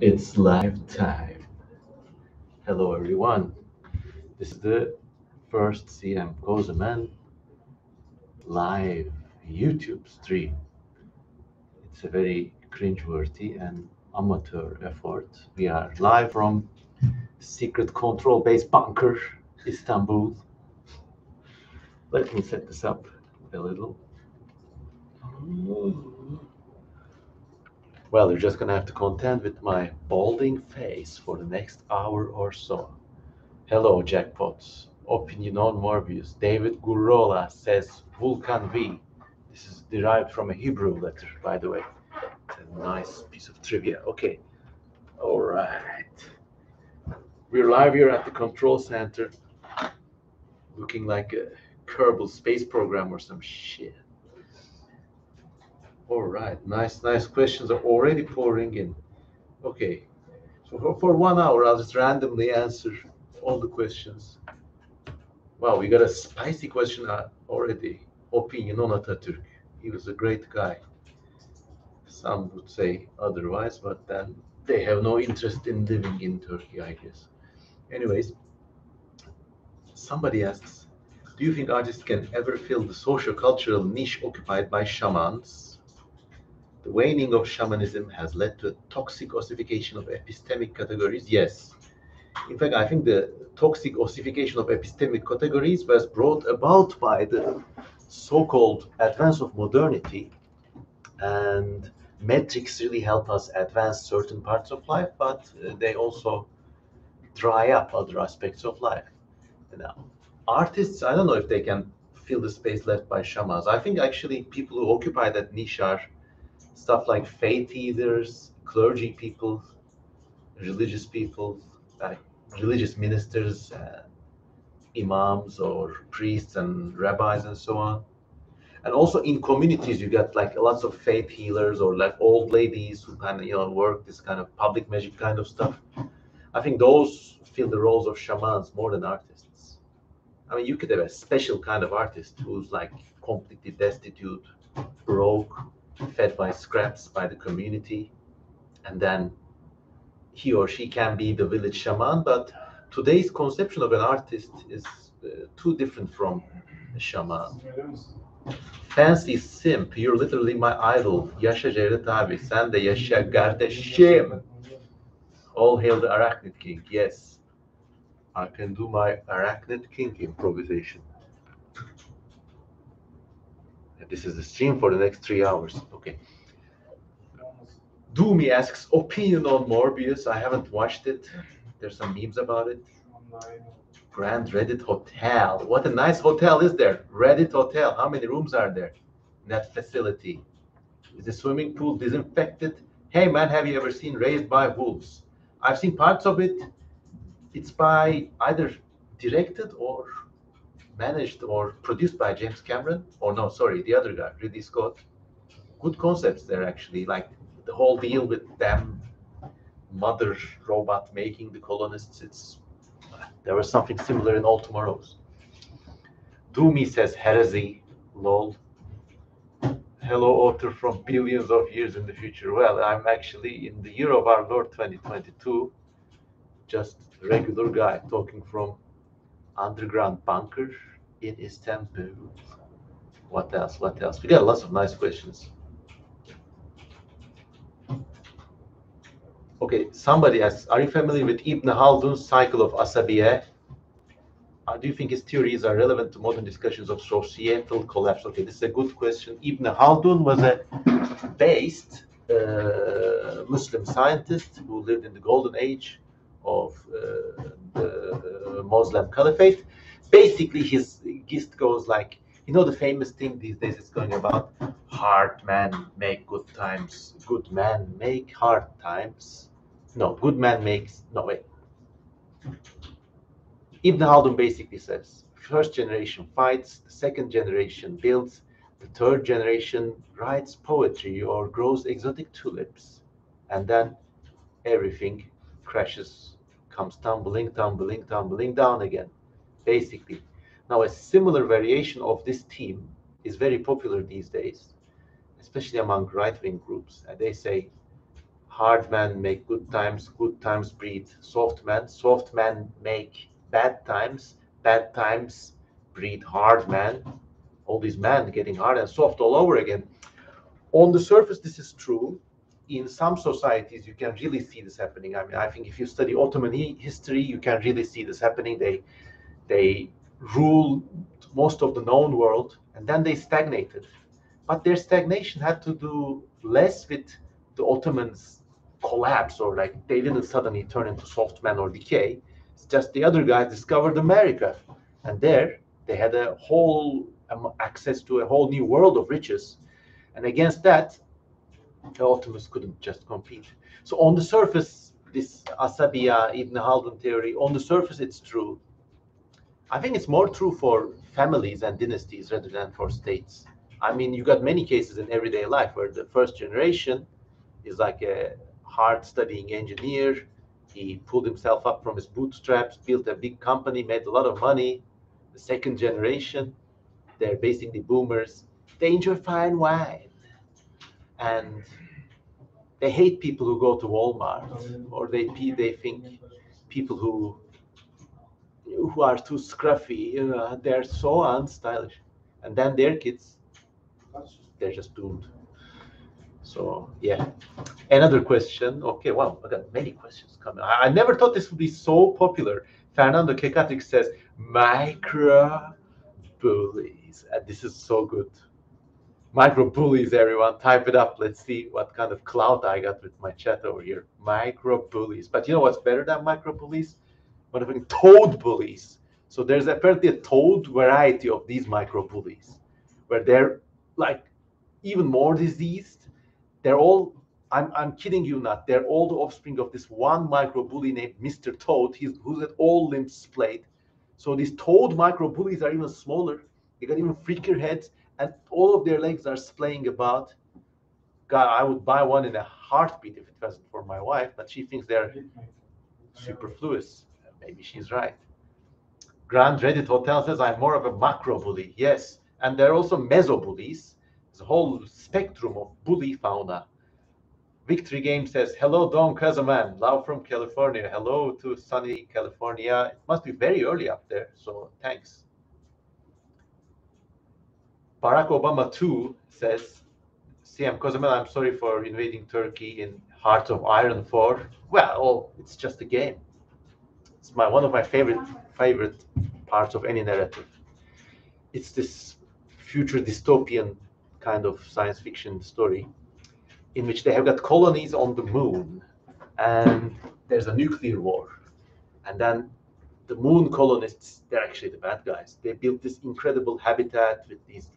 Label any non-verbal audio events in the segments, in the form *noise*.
It's live time. Hello, everyone. This is the first CM Kosemen live YouTube stream. It's a very cringeworthy and amateur effort. We are live from secret control base bunker, Istanbul. Let me set this up a little. Well, you're just gonna have to contend with my balding face for the next hour or so. Hello, jackpots. Opinion on Morbius. David Gurola says Vulcan V. This is derived from a Hebrew letter, by the way. It's a nice piece of trivia. Okay. All right. We're live here at the control center, looking like a Kerbal space program or some shit. All right, nice, nice questions are already pouring in. Okay, so for, for one hour, I'll just randomly answer all the questions. Wow, we got a spicy question uh, already. Opinion on Atatürk. He was a great guy. Some would say otherwise, but then they have no interest in living in Turkey, I guess. Anyways, somebody asks, do you think artists can ever fill the social cultural niche occupied by shamans? The waning of shamanism has led to a toxic ossification of epistemic categories. Yes. In fact, I think the toxic ossification of epistemic categories was brought about by the so-called advance of modernity and metrics really help us advance certain parts of life, but uh, they also dry up other aspects of life. Now, artists, I don't know if they can fill the space left by shamans. I think actually people who occupy that niche are stuff like faith healers, clergy people, religious people, like religious ministers, uh, imams or priests and rabbis and so on. And also in communities, you get like lots of faith healers or like old ladies who kind of you know work this kind of public magic kind of stuff. I think those fill the roles of shamans more than artists. I mean, you could have a special kind of artist who's like completely destitute, broke, fed by scraps by the community, and then he or she can be the village shaman. But today's conception of an artist is uh, too different from a shaman. Fancy simp, you're literally my idol. Yaşa Cevdet abi, sen de. All hail the Arachnid King, yes. I can do my Arachnid King improvisation. This is the stream for the next three hours. Okay. Doomy asks opinion on Morbius. I haven't watched it. There's some memes about it. Grand Reddit Hotel. What a nice hotel is there? Reddit Hotel. How many rooms are there in that facility? Is the swimming pool disinfected? Hey man, have you ever seen Raised by Wolves? I've seen parts of it. It's by either directed or managed or produced by James Cameron, or no, sorry, the other guy, Ridley Scott. Good concepts there, actually. Like the whole deal with them, mother robot making the colonists. It's there was something similar in All Tomorrows. Doomy says heresy, lol. Hello, author from billions of years in the future. Well, I'm actually in the year of our Lord 2022, just regular guy talking from underground bunker in Istanbul. What else? What else? We got lots of nice questions. Okay, somebody asks, are you familiar with Ibn Khaldun's cycle of Asabiya? Uh, do you think his theories are relevant to modern discussions of societal collapse? Okay, this is a good question. Ibn Khaldun was a based uh, Muslim scientist who lived in the golden age of uh, the Muslim Caliphate basically his gist goes like you know the famous thing these days is going about? Hard men make good times. Good men make hard times. No good man makes no way ibn khaldun basically says first generation fights the second generation builds the third generation writes poetry or grows exotic tulips and then everything crashes comes tumbling tumbling tumbling down again basically. Now, a similar variation of this theme is very popular these days, especially among right wing groups. And they say hard men make good times, good times breed soft men, soft men make bad times, bad times breed hard men. All these men getting hard and soft all over again. On the surface, this is true. In some societies, you can really see this happening. I mean, I think if you study Ottoman history, you can really see this happening. They they ruled most of the known world, and then they stagnated. But their stagnation had to do less with the Ottomans' collapse, or like they didn't suddenly turn into soft men or decay. It's just the other guys discovered America, and there they had a whole um, access to a whole new world of riches, and against that, the Ottomans couldn't just compete. So on the surface, this Asabiya Ibn Haldun theory, on the surface, it's true. I think it's more true for families and dynasties rather than for states. I mean, you got many cases in everyday life where the first generation is like a hard studying engineer he pulled himself up from his bootstraps, built a big company, made a lot of money. The second generation, they're basically boomers. They enjoy fine wine. And they hate people who go to Walmart, or they they think people who who are too scruffy, you know, they're so unstylish. And then their kids, they're just doomed. So yeah. Another question. Okay, wow, I got many questions coming. I, I never thought this would be so popular. Fernando Kekatic says micro bullies. And this is so good. Micro bullies, everyone. Type it up. Let's see what kind of clout I got with my chat over here. Micro bullies. But you know what's better than micro bullies? Motherfucking toad bullies. So there's apparently a toad variety of these micro bullies, where they're like even more diseased they're all, I'm, I'm kidding you not, they're all the offspring of this one micro bully named Mr. Toad, He's, who's got all limbs splayed. So these toad micro bullies are even smaller. They got even freakier heads, and all of their legs are splaying about. God, I would buy one in a heartbeat if it wasn't for my wife, but she thinks they're superfluous. Maybe she's right. Grand Reddit Hotel says I'm more of a macro bully. Yes, and there are also meso bullies the whole spectrum of bully fauna. Victory Game says, Hello, Don Kosemen, love from California. Hello to sunny California. It must be very early up there, so thanks. Barack Obama too says, CM Kosemen, I'm sorry for invading Turkey in Heart of Iron 4. Well, it's just a game. It's my one of my favorite favorite parts of any narrative. It's this future dystopian kind of science fiction story in which they have got colonies on the moon and there's a nuclear war. And then the moon colonists, they're actually the bad guys. They built this incredible habitat with these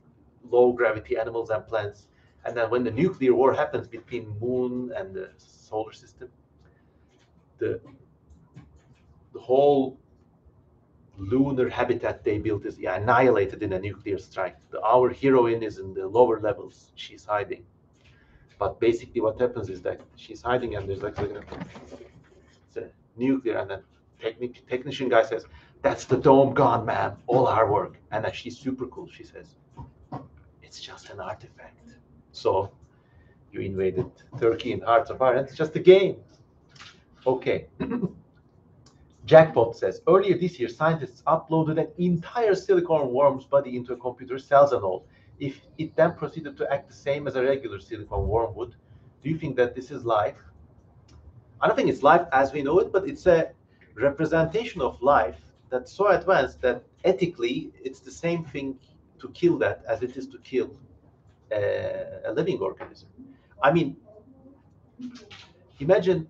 low gravity animals and plants. And then when the nuclear war happens between moon and the solar system, the the whole lunar habitat they built is annihilated in a nuclear strike. The, our heroine is in the lower levels. She's hiding. But basically what happens is that she's hiding and there's like a, it's a nuclear and then technic, technician guy says, that's the dome gone, man. All our work. And then she's super cool. She says, it's just an artifact. So you invaded Turkey in Hearts of Iron. It's just a game. Okay. *clears throat* Jackpot says, earlier this year, scientists uploaded an entire silicon worm's body into a computer, cells and all. If it then proceeded to act the same as a regular silicon worm would, do you think that this is life? I don't think it's life as we know it, but it's a representation of life that's so advanced that ethically it's the same thing to kill that as it is to kill a, a living organism. I mean, imagine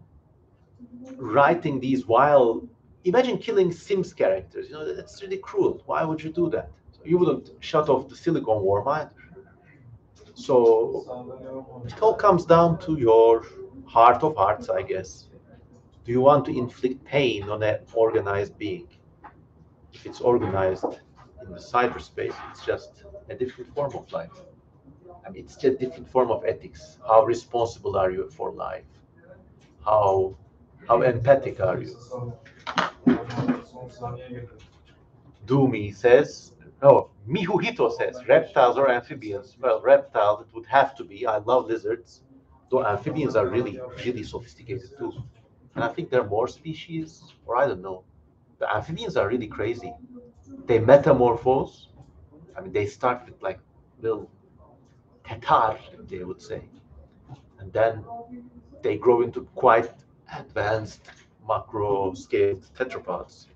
writing these while imagine killing Sims characters. You know, that's really cruel. Why would you do that? You wouldn't shut off the silicon worm either. So it all comes down to your heart of hearts, I guess. Do you want to inflict pain on an organized being? If it's organized in the cyberspace, it's just a different form of life. I mean, it's just a different form of ethics. How responsible are you for life? How how empathic are you? Doomy says, oh, Mihuhito says, reptiles or amphibians? Well, reptiles, it would have to be. I love lizards. Though amphibians are really, really sophisticated too. And I think there are more species, or I don't know. The amphibians are really crazy. They metamorphose. I mean, they start with like little tatar, they would say. And then they grow into quite advanced macro scaled tetrapods.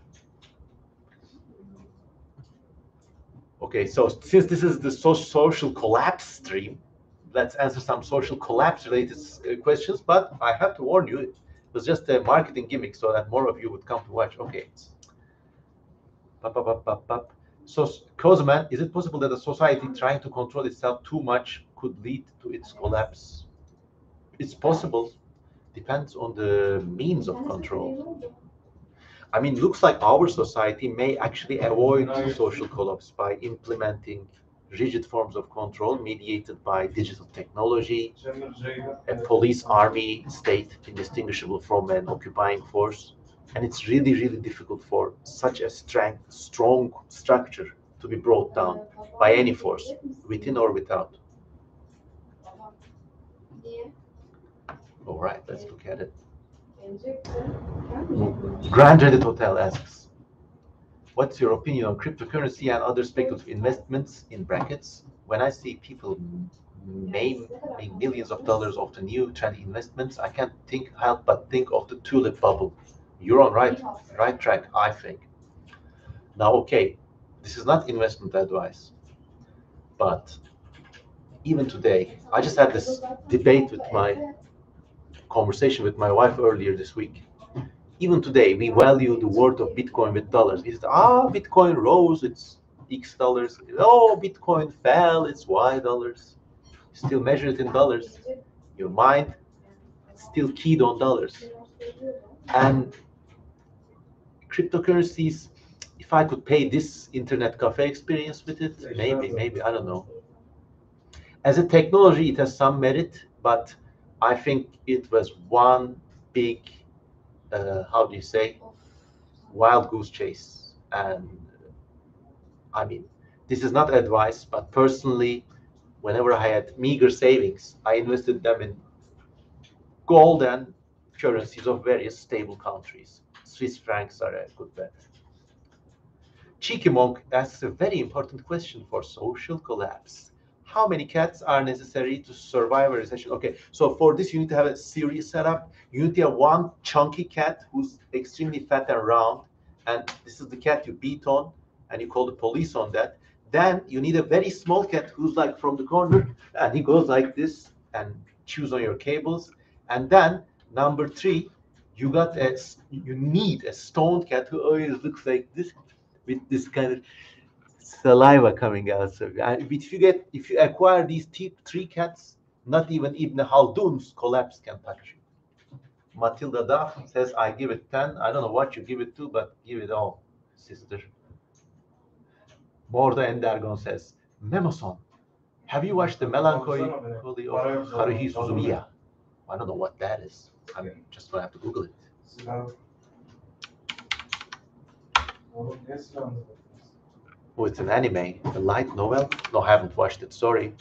Okay, so since this is the so social collapse stream, let's answer some social collapse related uh, questions. But I have to warn you, it was just a marketing gimmick so that more of you would come to watch. Okay. So, Kosemen, is it possible that a society trying to control itself too much could lead to its collapse? It's possible. Depends on the means of control. I mean, looks like our society may actually avoid social collapse by implementing rigid forms of control mediated by digital technology, a police army state indistinguishable from an occupying force. And it's really, really difficult for such a strong, strong structure to be brought down by any force, within or without. All right, let's look at it. Grand Reddit Hotel asks, what's your opinion on cryptocurrency and other speculative investments in brackets? When I see people make millions of dollars off the new trendy investments, I can't think help but think of the tulip bubble. You're on right right track, I think. Now, okay, this is not investment advice, but even today, I just had this debate with my conversation with my wife earlier this week. Even today, we value the worth of Bitcoin with dollars. Said, ah, Bitcoin rose, it's X dollars. Oh, Bitcoin fell, it's Y dollars. Still measure it in dollars. Your mind still keyed on dollars. And cryptocurrencies, if I could pay this internet cafe experience with it, maybe, maybe, I don't know. As a technology, it has some merit, but I think it was one big, uh, how do you say, wild goose chase. And I mean, this is not advice, but personally, whenever I had meager savings, I invested them in gold and currencies of various stable countries. Swiss francs are a good bet. Cheeky Monk asks a very important question for social collapse how many cats are necessary to survive a recession? Okay, so for this, you need to have a series setup. You need to have one chunky cat who's extremely fat and round, and this is the cat you beat on, and you call the police on that. Then you need a very small cat who's like from the corner, and he goes like this and chews on your cables. And then number three, you got a you need a stone cat who always looks like this with this kind of saliva coming out. So if you get if you acquire these three cats, not even Ibn Khaldun's collapse can touch you. Matilda Duff says, I give it 10. I don't know what you give it to, but give it all, sister. Morda Endergon says, Memoson, have you watched the melancholy of Haruhi Suzumiya? I don't know what that is. I'm just going to have to Google it. Oh, it's an anime, a light novel. No, I haven't watched it. Sorry.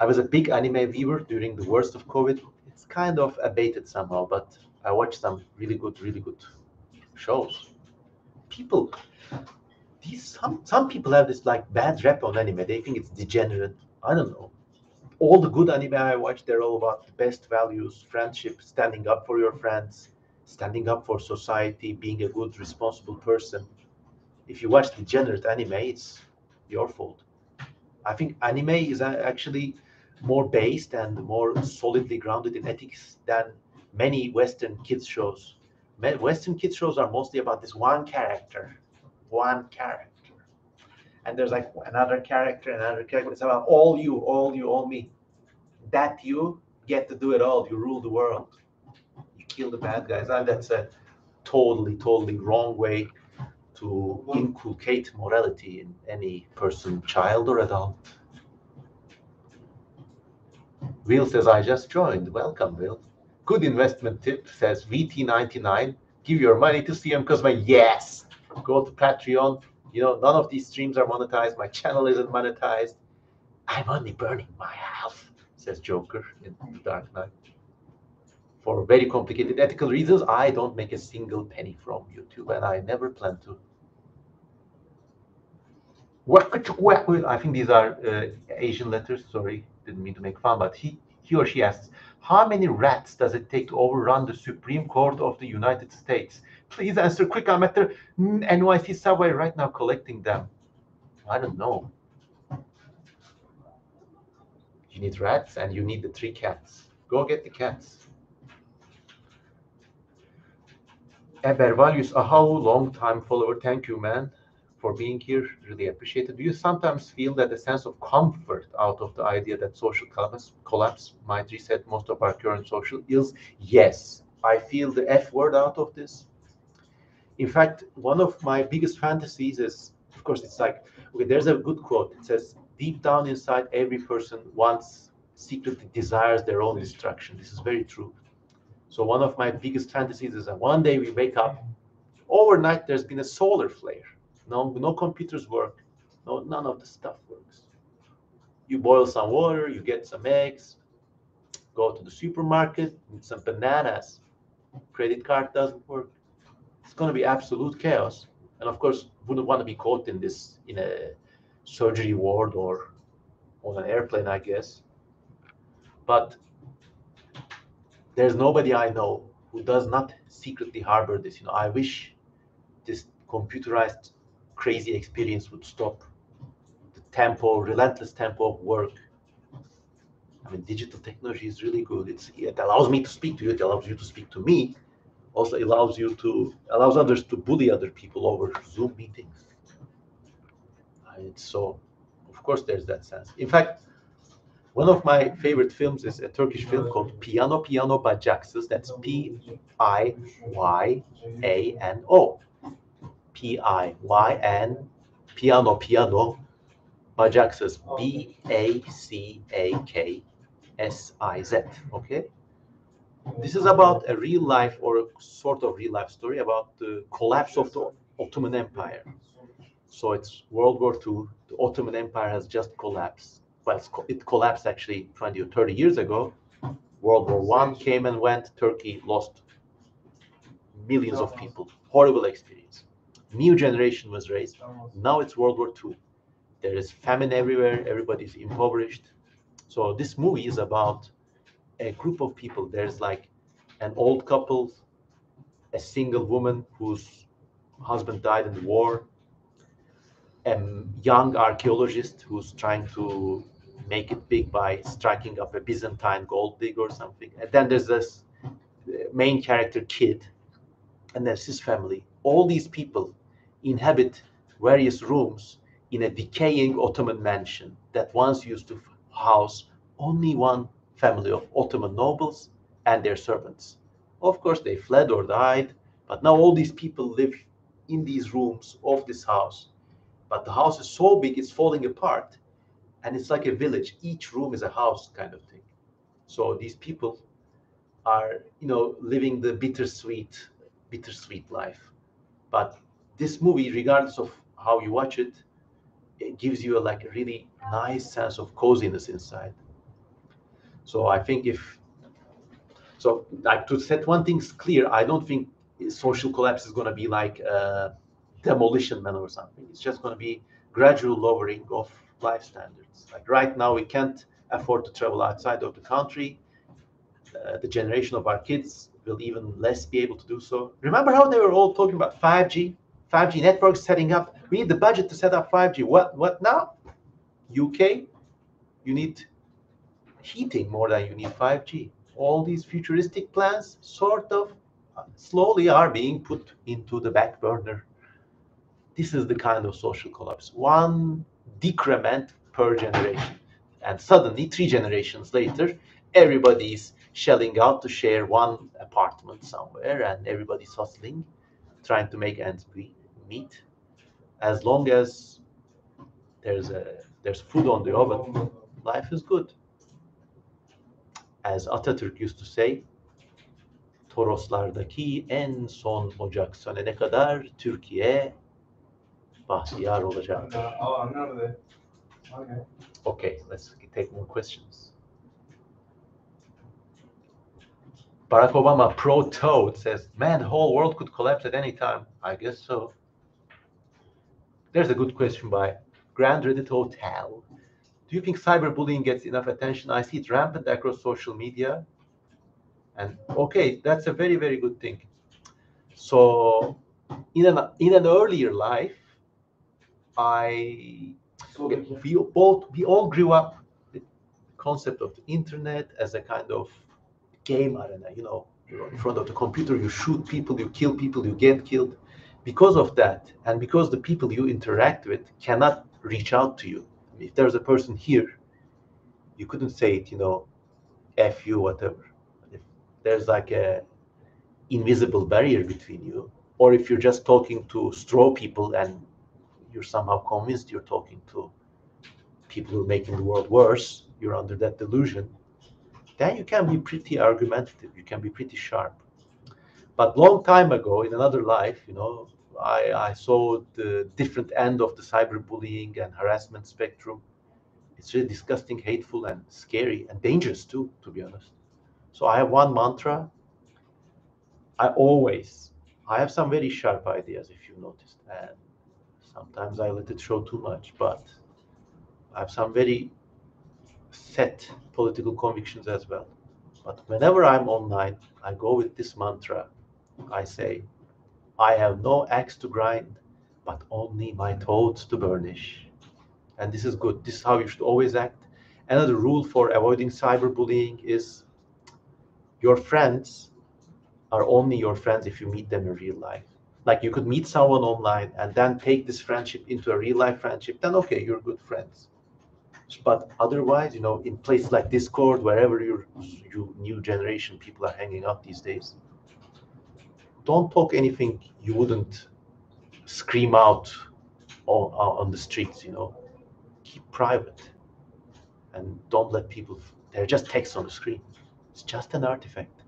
I was a big anime viewer during the worst of COVID. It's kind of abated somehow, but I watched some really good, really good shows. People, these some some people have this like bad rap on anime. They think it's degenerate. I don't know. All the good anime I watch, they're all about the best values, friendship, standing up for your friends, standing up for society, being a good, responsible person if you watch degenerate anime, it's your fault. I think anime is actually more based and more solidly grounded in ethics than many Western kids shows. Western kids shows are mostly about this one character, one character, and there's like another character, another character. It's about all you, all you, all me. That you get to do it all. You rule the world. You kill the bad guys. And that's a totally, totally wrong way to inculcate morality in any person, child or adult. Will says, I just joined. Welcome, Will. Good investment tip says VT99. Give your money to CM Cosma. Yes. Go to Patreon. You know, none of these streams are monetized. My channel isn't monetized. I'm only burning my house. says Joker in The Dark Knight. For very complicated ethical reasons, I don't make a single penny from YouTube, and I never plan to. I think these are uh, Asian letters. Sorry, didn't mean to make fun, but he, he or she asks, how many rats does it take to overrun the Supreme Court of the United States? Please answer quick. I'm at the NYC subway right now collecting them. I don't know. You need rats and you need the three cats. Go get the cats. Eber Values, a how long time follower. Thank you, man for being here. Really appreciate it. Do you sometimes feel that a sense of comfort out of the idea that social collapse, collapse might reset most of our current social ills? Yes, I feel the F word out of this. In fact, one of my biggest fantasies is, of course, it's like, okay, there's a good quote. It says, deep down inside, every person wants, secretly desires their own destruction. This is very true. So one of my biggest fantasies is that one day we wake up, overnight there's been a solar flare no, no computers work. No, none of the stuff works. You boil some water, you get some eggs, go to the supermarket, some bananas. Credit card doesn't work. It's going to be absolute chaos. And of course, wouldn't want to be caught in this in a surgery ward or on an airplane, I guess. But there's nobody I know who does not secretly harbor this. You know, I wish this computerized crazy experience would stop the tempo, relentless tempo of work. I mean, digital technology is really good. It's, it allows me to speak to you. It allows you to speak to me. Also allows you to allows others to bully other people over Zoom meetings. And so, of course, there's that sense. In fact, one of my favorite films is a Turkish film called Piano Piano by Bacaksız. That's P I Y A N O. P I Y N, piano, piano, My bacaksız, B A C A K S I Z. Okay. Oh, this is about a real life or a sort of real life story about the collapse of the Ottoman Empire. So it's World War II. The Ottoman Empire has just collapsed. Well, it collapsed actually 20 or 30 years ago. World War One came and went. Turkey lost millions of oh. people. Horrible experience new generation was raised. Now it's World War II. There is famine everywhere. Everybody's impoverished. So this movie is about a group of people. There's like an old couple, a single woman whose husband died in the war, a young archaeologist who's trying to make it big by striking up a Byzantine gold dig or something. And then there's this uh, main character kid, and there's his family. All these people inhabit various rooms in a decaying Ottoman mansion that once used to house only one family of Ottoman nobles and their servants. Of course, they fled or died, but now all these people live in these rooms of this house. But the house is so big, it's falling apart. And it's like a village. Each room is a house kind of thing. So these people are, you know, living the bittersweet, bittersweet life. But this movie, regardless of how you watch it, it gives you a, like really nice sense of coziness inside. So I think if so, like to set one thing clear, I don't think social collapse is going to be like a demolition man or something. It's just going to be gradual lowering of life standards. Like right now, we can't afford to travel outside of the country. Uh, the generation of our kids will even less be able to do so. Remember how they were all talking about 5G? 5G networks setting up. We need the budget to set up 5G. What what now? UK, you need heating more than you need 5G. All these futuristic plans sort of uh, slowly are being put into the back burner. This is the kind of social collapse. One decrement per generation. And suddenly, three generations later, everybody's shelling out to share one apartment somewhere and everybody's hustling, trying to make ends meet meat as long as there's a there's food on the oven life is good as Atatürk used to say Toroslardaki en son ocak sönene kadar Türkiye bahtiyar olacak. Okay, let's take more questions. Barack Obama, pro Toad, says, man, the whole world could collapse at any time. I guess so. There's a good question by Grand Reddit Hotel. Do you think cyberbullying gets enough attention? I see it rampant across social media. And okay, that's a very, very good thing. So in an in an earlier life, I we both we all grew up with the concept of the internet as a kind of game arena. You know, you're in front of the computer, you shoot people, you kill people, you get killed. Because of that, and because the people you interact with cannot reach out to you. If there's a person here, you couldn't say it, you know, F you, whatever. If there's like a invisible barrier between you, or if you're just talking to straw people and you're somehow convinced you're talking to people who are making the world worse, you're under that delusion, then you can be pretty argumentative, you can be pretty sharp. But long time ago, in another life, you know, I, I saw the different end of the cyberbullying and harassment spectrum. It's really disgusting, hateful, and scary, and dangerous too, to be honest. So I have one mantra. I always, I have some very sharp ideas, if you noticed, and sometimes I let it show too much, but I have some very set political convictions as well. But whenever I'm online, I go with this mantra. I say, I have no axe to grind, but only my toads to burnish. And this is good. This is how you should always act. Another rule for avoiding cyberbullying is your friends are only your friends if you meet them in real life. Like you could meet someone online and then take this friendship into a real life friendship, then okay, you're good friends. But otherwise, you know, in places like Discord, wherever your you new generation people are hanging out these days, don't talk anything you wouldn't scream out on, on the streets, you know. Keep private and don't let people, they're just text on the screen. It's just an artifact.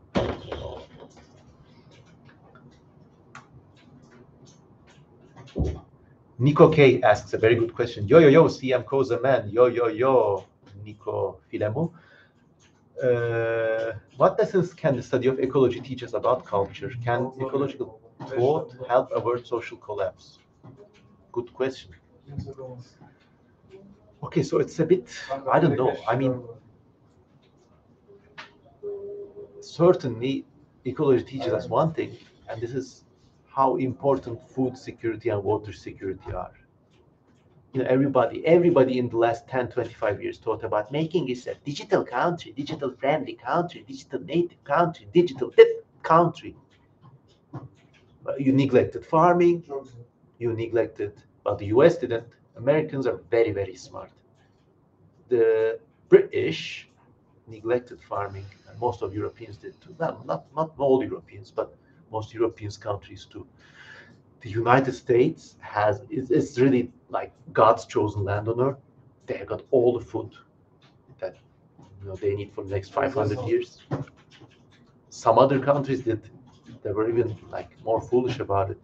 Nico K asks a very good question. Yo, yo, yo, CM Kosemen. Yo, yo, yo, Nico Filemu. Uh, what lessons can the study of ecology teach us about culture? Can ecological thought help avert social collapse? Good question. Okay, so it's a bit, I don't know. I mean, certainly ecology teaches us one thing, and this is how important food security and water security are you know, everybody, everybody in the last 10, 25 years thought about making it a digital country, digital friendly country, digital native country, digital country. You neglected farming, you neglected, but the US didn't. Americans are very, very smart. The British neglected farming, and most of Europeans did too. Well, not, not all Europeans, but most European countries too the United States has is, is really like God's chosen land on earth. They have got all the food that you know they need for the next 500 years. Some other countries did. They were even like more foolish about it.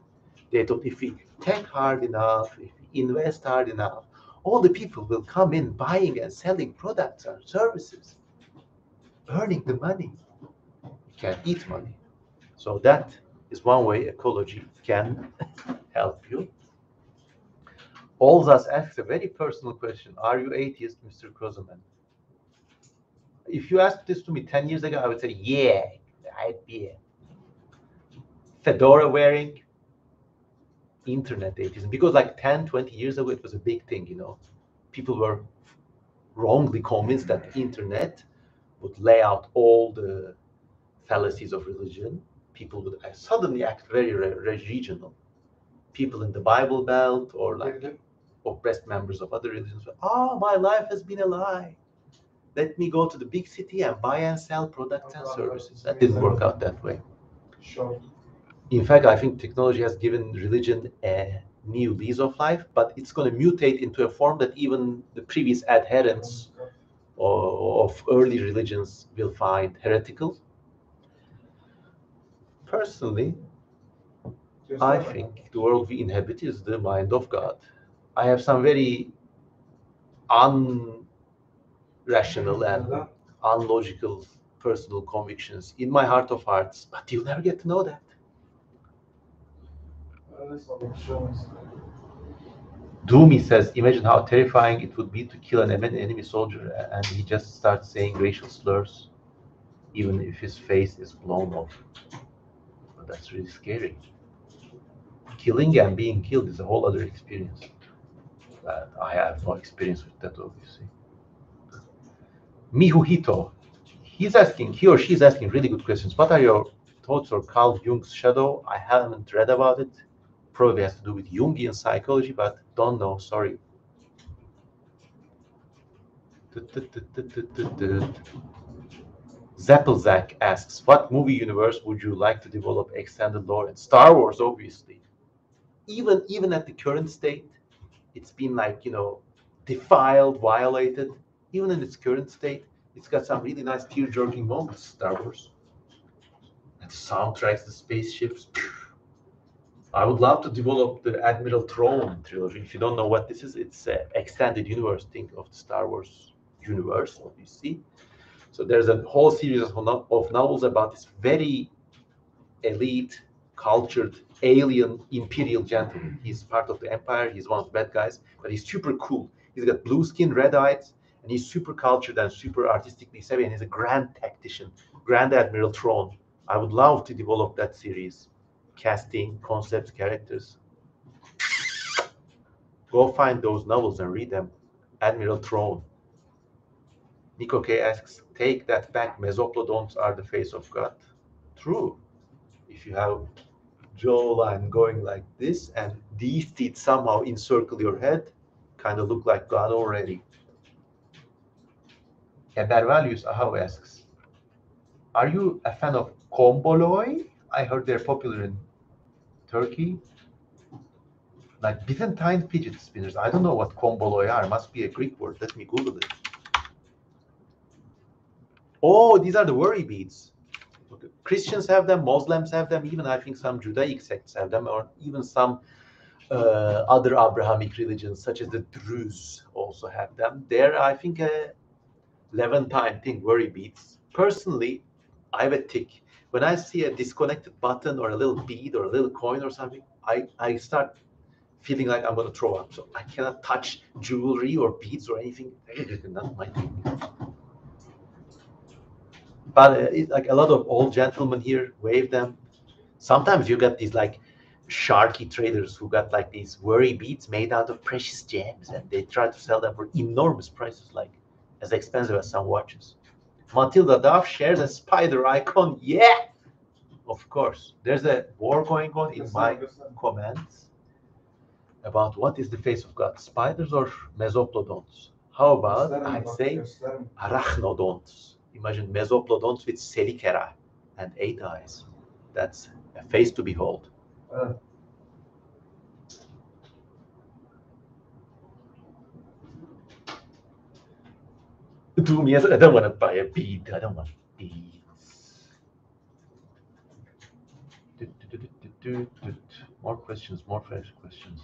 They thought if we tech hard enough, if we invest hard enough, all the people will come in buying and selling products and services, earning the money. You can't eat money. So that is one way ecology can help you. All Olzas asks a very personal question. Are you atheist, Mr. Kosemen? If you asked this to me 10 years ago, I would say, yeah, I'd be a fedora wearing internet atheism. Because like 10, 20 years ago, it was a big thing, you know. People were wrongly convinced that the internet would lay out all the fallacies of religion people would suddenly act very re regional. People in the Bible Belt or like oppressed members of other religions. Oh, my life has been a lie. Let me go to the big city and buy and sell products and services. That didn't work out that way. Sure. In fact, I think technology has given religion a new lease of life, but it's going to mutate into a form that even the previous adherents of early religions will find heretical personally, I think the world we inhabit is the mind of God. I have some very unrational and unlogical personal convictions in my heart of hearts, but you'll never get to know that. Doomy says, imagine how terrifying it would be to kill an enemy soldier and he just starts saying racial slurs, even if his face is blown off. That's really scary. Killing and being killed is a whole other experience. Uh, I have no experience with that, obviously. Mihuhito, he's asking, he or she is asking really good questions. What are your thoughts on Carl Jung's shadow? I haven't read about it probably has to do with Jungian psychology, but don't know, sorry. Zeppelzak asks, what movie universe would you like to develop extended lore in? Star Wars, obviously. Even, even at the current state, it's been like, you know, defiled, violated. Even in its current state, it's got some really nice tear-jerking moments, Star Wars. And soundtracks, the spaceships. *sighs* I would love to develop the Admiral Thrawn trilogy. If you don't know what this is, it's an extended universe thing of the Star Wars universe, obviously. So there's a whole series of, of novels about this very elite, cultured, alien imperial gentleman. Mm-hmm. He's part of the Empire. He's one of the bad guys, but he's super cool. He's got blue skin, red eyes, and he's super cultured and super artistically savvy. And he's a grand tactician, Grand Admiral Thrawn. I would love to develop that series casting, concepts, characters. Go find those novels and read them. Admiral Thrawn. Nico K asks, take that back. Mesoplodonts are the face of God. True. If you have jawline going like this and these teeth somehow encircle your head, kind of look like God already. Eber Values Ahav asks, are you a fan of komboloi? I heard they're popular in Turkey, like Byzantine fidget spinners. I don't know what komboloi are. Must be a Greek word. Let me Google it. Oh, these are the worry beads. Christians have them, Muslims have them, even I think some Judaic sects have them, or even some uh, other Abrahamic religions, such as the Druze, also have them. They're, I think, a Levantine thing, worry beads. Personally, I have a tick when I see a disconnected button or a little bead or a little coin or something, I, I start feeling like I'm going to throw up. So I cannot touch jewelry or beads or anything. *laughs* That's my thing. But uh, like a lot of old gentlemen here wave them. Sometimes you get these like sharky traders who got like these worry beads made out of precious gems and they try to sell them for enormous prices, like as expensive as some watches. Matilda Duff shares a spider icon. Yeah, of course. There's a war going on in my comments about what is the face of God, spiders or mesoplodonts? How about I say arachnodonts? Imagine mesoplodonts with chelicera and eight eyes. That's a face to behold. Uh. to me, I don't want to buy a bead. I don't want beads. More questions, more fresh questions.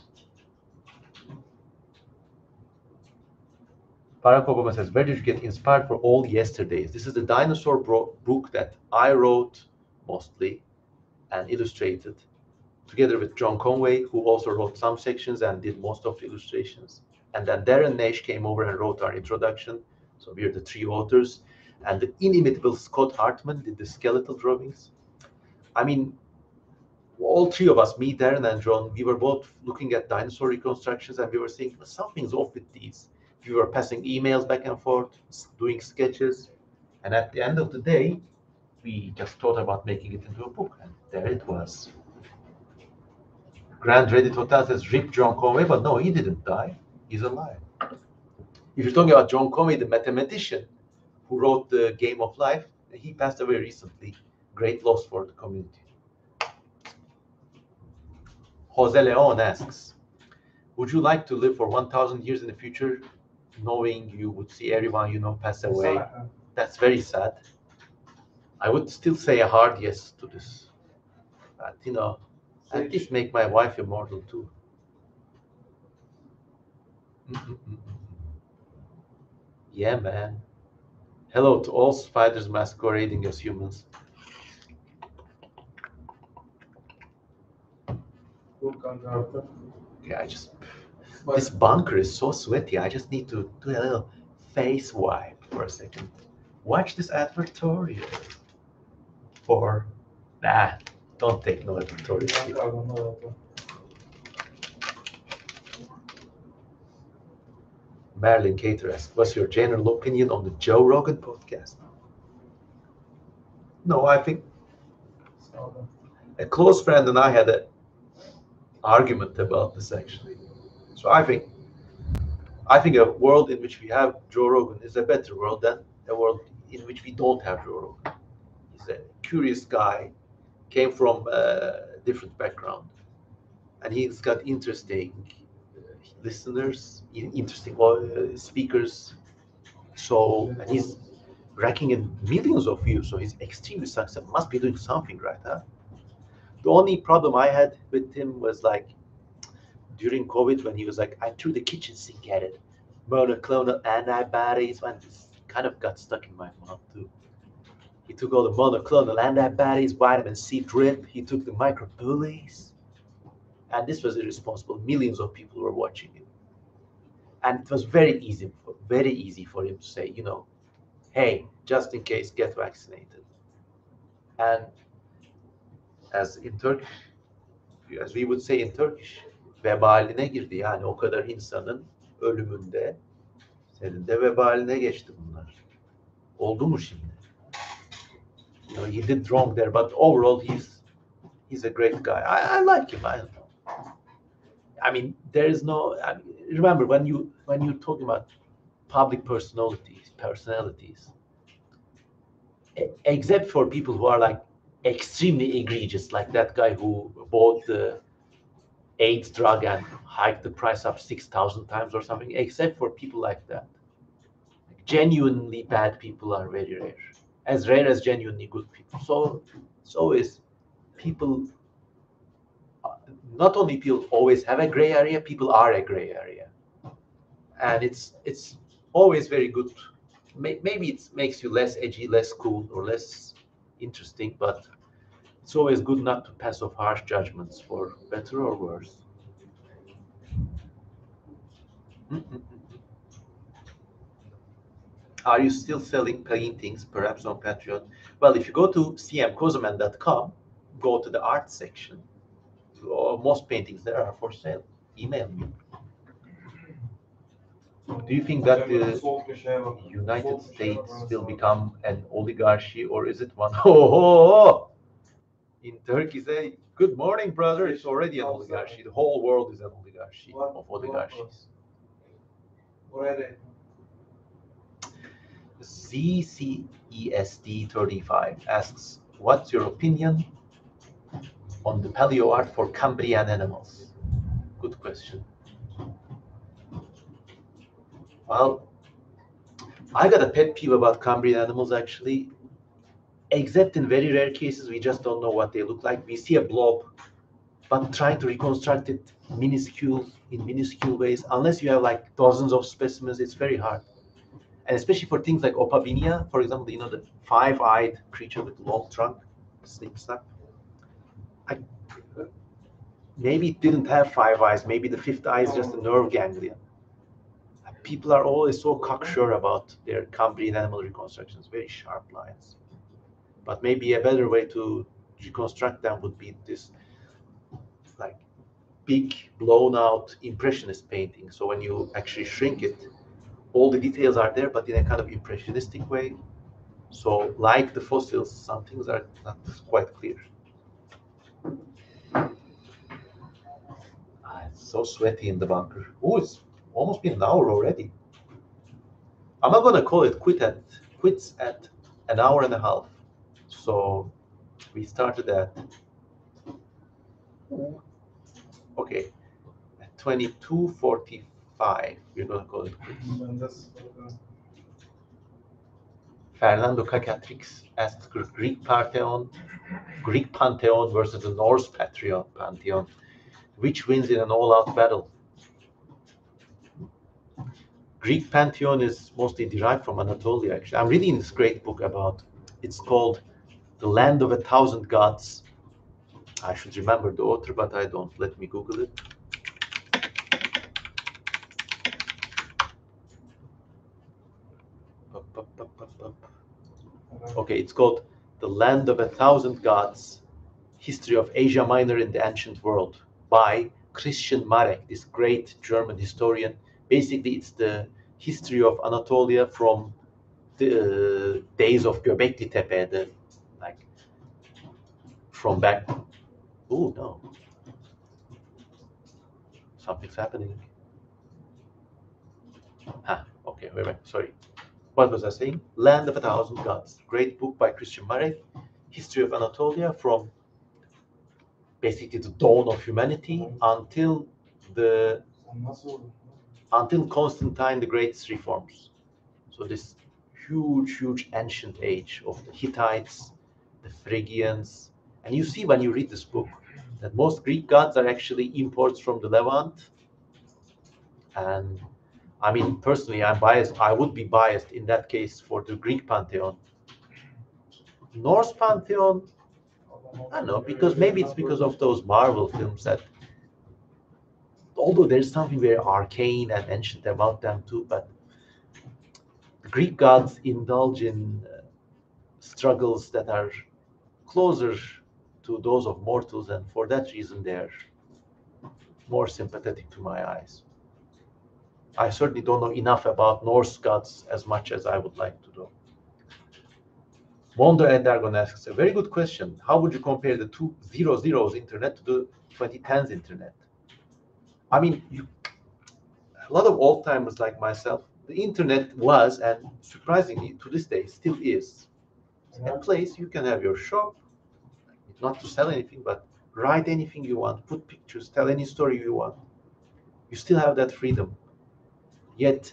Barack Obama says, where did you get inspired for all yesterdays? This is the dinosaur book that I wrote mostly and illustrated together with John Conway, who also wrote some sections and did most of the illustrations. And then Darren Naish came over and wrote our introduction so we are the three authors. And the inimitable Scott Hartman did the skeletal drawings. I mean, all three of us, me, Darren, and John, we were both looking at dinosaur reconstructions and we were saying something's off with these. We were passing emails back and forth, doing sketches. And at the end of the day, we just thought about making it into a book. And there it was. Grand Reddit Hotel says Rip John Conway, but no, he didn't die. He's alive. If you're talking about John Conway, the mathematician who wrote the Game of Life, he passed away recently. Great loss for the community. Jose Leon asks, would you like to live for 1,000 years in the future, knowing you would see everyone you know pass away? That's very sad. I would still say a hard yes to this. But, you know, at least make my wife immortal too. Mm -mm -mm. Yeah, man. Hello to all spiders masquerading as humans. Yeah, I just this bunker is so sweaty. I just need to do a little face wipe for a second. Watch this advertorial. Or nah, don't take no advertorial. Marilyn Cater asks, what's your general opinion on the Joe Rogan podcast? No, I think a close friend and I had an argument about this actually. So I think I think a world in which we have Joe Rogan is a better world than a world in which we don't have Joe Rogan. He's a curious guy, came from a different background, and he's got interesting uh, listeners, interesting uh, speakers. So and he's racking in millions of views. So he's extremely successful. Must be doing something right, huh? The only problem I had with him was like during COVID when he was like, I threw the kitchen sink at it. Monoclonal antibodies, man, this kind of got stuck in my mouth too. He took all the monoclonal antibodies, vitamin C drip, he took the microbullies. And this was irresponsible. Millions of people were watching him. And it was very easy, very easy for him to say, you know, hey, just in case, get vaccinated. And as in Turkish, as we would say in Turkish, vebaline girdi. Yani o kadar insanın ölümünde senin de vebaline geçti bunlar. Oldu mu şimdi? You know, he did wrong there, but overall he's he's a great guy. I, I like him. I, I mean, there is no. I mean, remember when you when you're talking about public personalities, personalities, e- except for people who are like extremely egregious, like that guy who bought the AIDS drug and hike the price up 6,000 times or something, except for people like that. Genuinely bad people are very rare, as rare as genuinely good people. So, so is people, uh, not only people always have a gray area, people are a gray area. And it's, it's always very good. Maybe it makes you less edgy, less cool, or less interesting, but it's always good not to pass off harsh judgments for better or worse. Mm-hmm. Are you still selling paintings, perhaps on Patreon? Well, if you go to cmkosemen.com, go to the art section. Most paintings there are for sale. Email me. Do you think that the. United States will become an oligarchy or is it one? *laughs* Oh, oh, oh! In Turkey, say, good morning, brother. It's already an oligarchy. The whole world is an oligarchy of oligarchies. Buraya da ZCESD35 asks, what's your opinion on the paleo art for Cambrian animals? Good question. Well, I got a pet peeve about Cambrian animals actually. Except in very rare cases, we just don't know what they look like. We see a blob, but trying to reconstruct it minuscule in minuscule ways, unless you have like dozens of specimens, it's very hard. And especially for things like Opabinia, for example, you know, the five-eyed creature with long trunk, snip snap. I, maybe it didn't have five eyes. Maybe the fifth eye is just a nerve ganglion. People are always so cocksure about their Cambrian animal reconstructions, very sharp lines. But maybe a better way to reconstruct them would be this, like, big blown out impressionist painting. So when you actually shrink it, all the details are there, but in a kind of impressionistic way. So, like the fossils, some things are not quite clear. Ah, it's so sweaty in the bunker. Oh, it's almost been an hour already. I'm not gonna call it quit at quits at an hour and a half. So we started at okay at 22:45. We're gonna call it quits. Fernando Cacatrix asked Greek Pantheon, Greek Pantheon versus the Norse Pantheon, Pantheon, which wins in an all-out battle? Greek pantheon is mostly derived from Anatolia. Actually, I'm reading this great book about. It's called "The Land of a Thousand Gods." I should remember the author, but I don't. Let me Google it. Okay, it's called The Land of a Thousand Gods History of Asia Minor in the Ancient World by Christian Marek, this great German historian. Basically, it's the history of Anatolia from the uh, days of Göbekli Tepe, the, from back. Oh, no. Something's happening. Ah, okay, wait, wait, sorry. What was I saying? Land of a Thousand Gods. Great book by Christian Marek. History of Anatolia from basically the dawn of humanity until the until Constantine the Great's reforms. So this huge, huge ancient age of the Hittites, the Phrygians, and you see when you read this book that most Greek gods are actually imports from the Levant. And I mean, personally, I'm biased. I would be biased in that case for the Greek pantheon. Norse pantheon, I don't know, because maybe it's because of those Marvel films that, although there's something very arcane and ancient about them too, but the Greek gods indulge in uh, struggles that are closer to those of mortals, and for that reason, they're more sympathetic to my eyes. I certainly don't know enough about Norse gods as much as I would like to know. Mondo Endargon asks a very good question. How would you compare the two zero zeros internet to the 2010s internet? I mean, you, a lot of old timers like myself, the internet was, and surprisingly to this day still is, a place you can have your shop, not to sell anything, but write anything you want, put pictures, tell any story you want. You still have that freedom. Yet,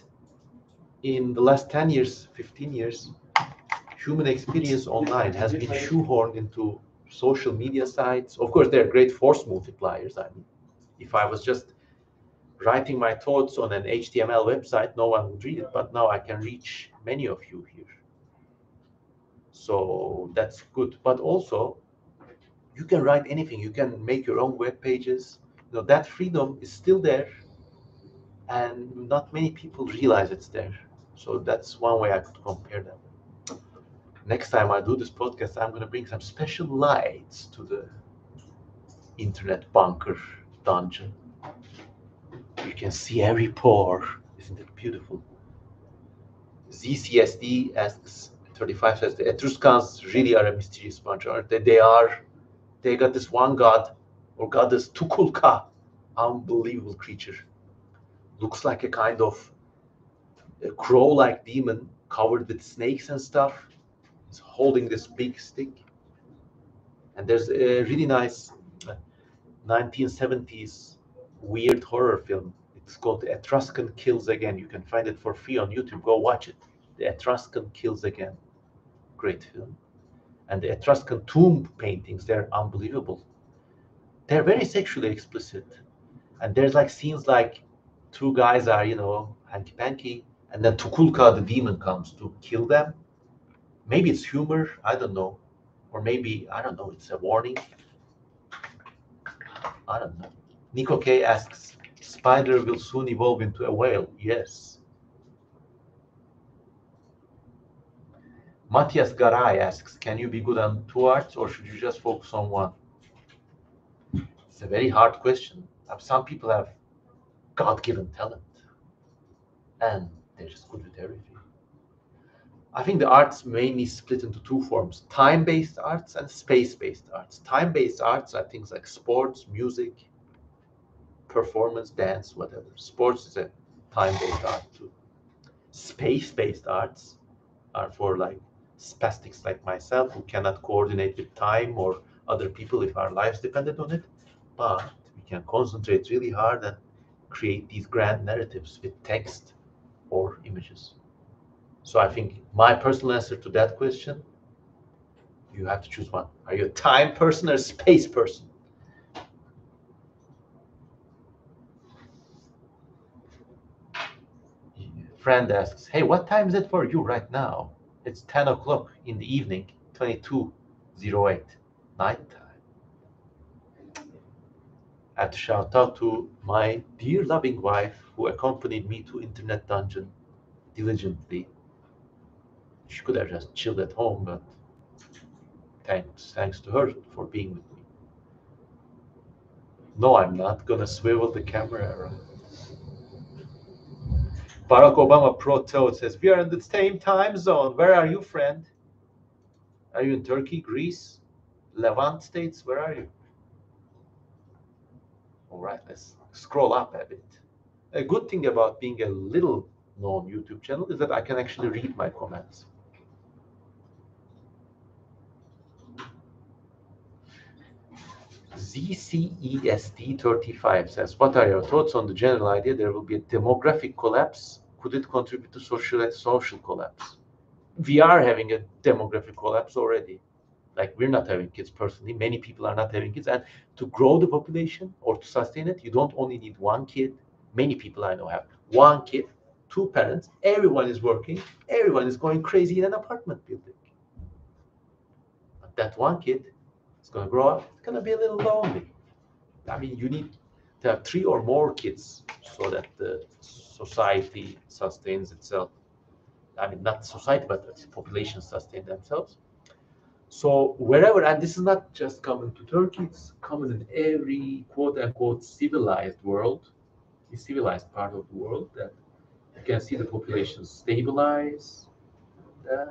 in the last 10 years, 15 years, human experience online has been shoehorned into social media sites. Of course, they're great force multipliers. I mean, if I was just writing my thoughts on an HTML website, no one would read it, but now I can reach many of you here. So that's good. But also, you can write anything. You can make your own web pages. You know, that freedom is still there, and not many people realize it's there. So that's one way I could compare them next time I do this podcast, I'm going to bring some special lights to the internet bunker dungeon. You can see every pore. Isn't it beautiful? ZCSD asks 35 says the Etruscans really are a mysterious bunch, aren't they? They are. They got this one god or goddess Tuchulcha, unbelievable creature. Looks like a kind of crow-like demon covered with snakes and stuff It's holding this big stick. And there's a really nice uh, 1970s weird horror film. It's called The Etruscan Kills Again. You can find it for free on YouTube. Go watch it. The Etruscan Kills Again. Great film. And the Etruscan tomb paintings, they're unbelievable. They're very sexually explicit. And there's like scenes like two guys are, you know, hanky panky, and then Tuchulcha, the demon, comes to kill them. Maybe it's humor i don't know. Or maybe i don't know it's a warning. I don't know. Nico k asks spider will soon evolve into a whale. Yes Matthias Garay asks, can you be good on two arts or should you just focus on one? It's a very hard question. Some people have God-given talent and they're just good with everything. I think the arts mainly split into two forms time based arts and space based arts. Time based arts are things like sports, music, performance, dance, whatever. Sports is a time based art too. Space based arts are for like spastics like myself who cannot coordinate with time or other people if our lives depended on it. But we can concentrate really hard and create these grand narratives with text or images. So I think my personal answer to that question, you have to choose one. Are you a time person or a space person? friend asks, Hey, what time is it for you right now? It's 10 o'clock in the evening, 2208, night time. I have to shout out to my dear loving wife who accompanied me to Internet Dungeon diligently. She could have just chilled at home, but thanks, thanks to her for being with me. No, I'm not gonna swivel the camera around. Barack Obama Pro Toad says, We are in the same time zone. Where are you, friend? Are you in Turkey, Greece, Levant states? Where are you? All right, let's scroll up a bit. A good thing about being a little known YouTube channel is that I can actually read my comments. ZCEST35 says, what are your thoughts on the general idea there will be a demographic collapse? Could it contribute to social, social collapse? We are having a demographic collapse already. Like we're not having kids personally. Many people are not having kids. And to grow the population or to sustain it, you don't only need one kid. Many people I know have one kid, two parents, everyone is working, everyone is going crazy in an apartment building. But that one kid going to grow up, it's going to be a little lonely. I mean, you need to have three or more kids so that the society sustains itself. I mean, not society, but the population sustain themselves. So wherever, and this is not just common to Turkey, it's common in every quote unquote civilized world, the civilized part of the world, that you can see the population stabilize, uh,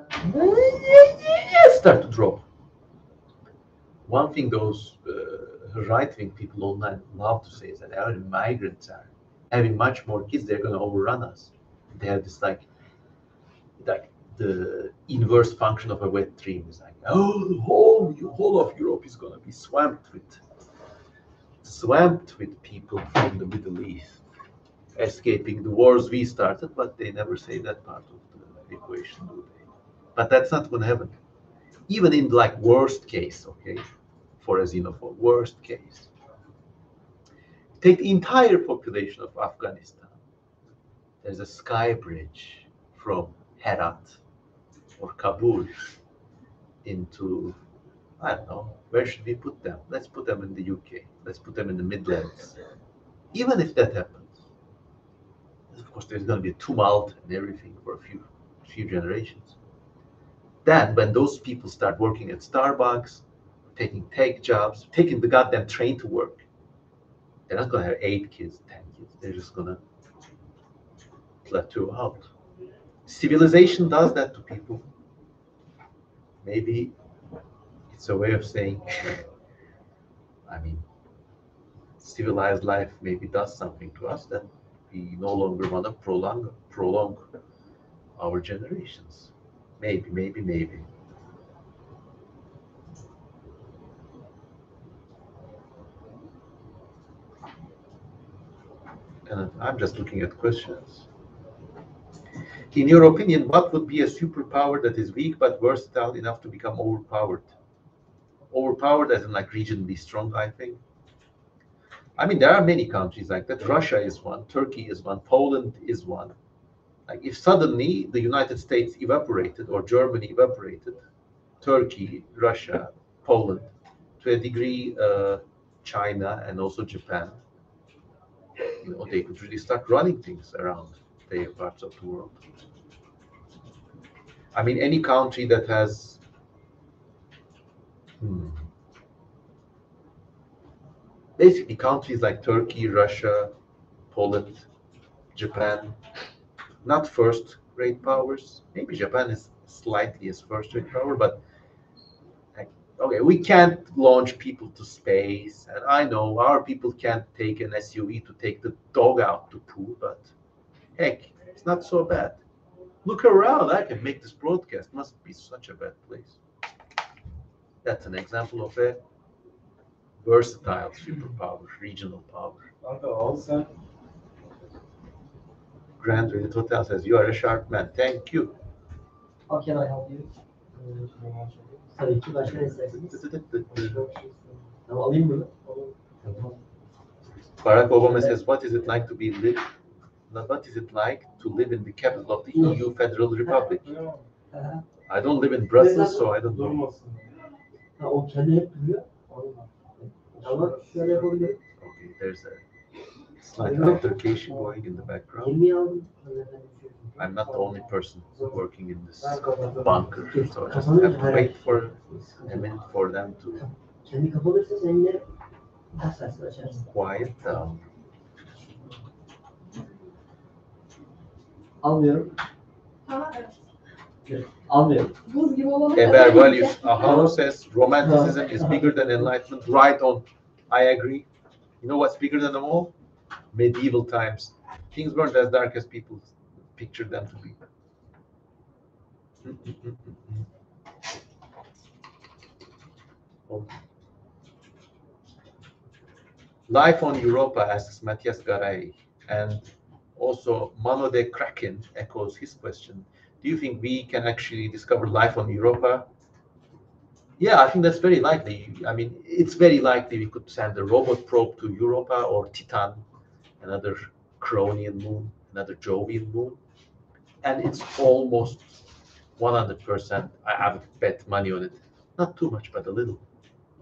start to drop. One thing those uh, right-wing people online love to say is that our migrants are having much more kids, they're going to overrun us. They have this like, like the inverse function of a wet dream is like, oh, the whole, the whole of Europe is going to be swamped with, swamped with people from the Middle East escaping the wars we started, but they never say that part of the equation, do they? But that's not going to happen. Even in like worst case, okay, for a xenophobe, worst case. Take the entire population of Afghanistan. There's a sky bridge from Herat or Kabul into, I don't know, where should we put them? Let's put them in the UK. Let's put them in the Midlands. Even if that happens, of course, there's going to be a tumult and everything for a few, few generations. Then, when those people start working at Starbucks, taking tech jobs, taking the goddamn train to work, they're not to have eight kids, ten kids. They're just to plateau out. Civilization does that to people. Maybe it's a way of saying, *laughs* I mean, civilized life maybe does something to us that we no longer want to prolong prolong our generations. Maybe, maybe, maybe. And I'm just looking at questions. In your opinion, what would be a superpower that is weak but versatile enough to become overpowered? Overpowered as in like regionally strong, I think. I mean, there are many countries like that. Russia is one, Turkey is one, Poland is one. Like if suddenly the United States evaporated or Germany evaporated, Turkey, Russia, Poland, to a degree, uh, China and also Japan, you know, they could really start running things around their parts of the world. I mean, any country that has hmm, basically countries like Turkey, Russia, Poland, Japan, not first great powers. Maybe Japan is slightly as first great power, but okay, we can't launch people to space. And I know our people can't take an SUV to take the dog out to poo, but heck, it's not so bad. Look around, I can make this broadcast. Must be such a bad place. That's an example of a versatile superpower, regional power. Olsa Grand Hotel says, You are a sharp man. Thank you. How can I help you? Tabii ki başka ne istersiniz? Tamam alayım bunu. Tamam. Barack Obama says, What is it like to be live, What is it like to live in the capital of the EU Federal Republic? I don't live in Brussels, so I don't know. Durmasın. Ha, o kendi hep duyuyor. Onunla. Ama şöyle yapabilirim. Okay, there's a slight altercation going in the background. Yemeği aldım. Hanımefendi. I'm not the only person working in this bunker, so I just have to wait for a minute for them to Kendi kapalıysa sen de daha sesli açarsın. quiet down. Almıyorum. Ha, evet. Almıyorum. Buz gibi olanı Eber values. Uh-huh. Aharo says romanticism is bigger than enlightenment. Right on. I agree. You know what's bigger than them all? Medieval times. Things weren't as dark as people pictured them to be. Oh. Life on Europa asks Matthias Garay, and also Mano de Kraken echoes his question. Do you think we can actually discover life on Europa? Yeah, I think that's very likely. I mean, it's very likely we could send a robot probe to Europa or Titan, another Cronian moon, another Jovian moon, and it's almost 100%. I have bet money on it. Not too much, but a little.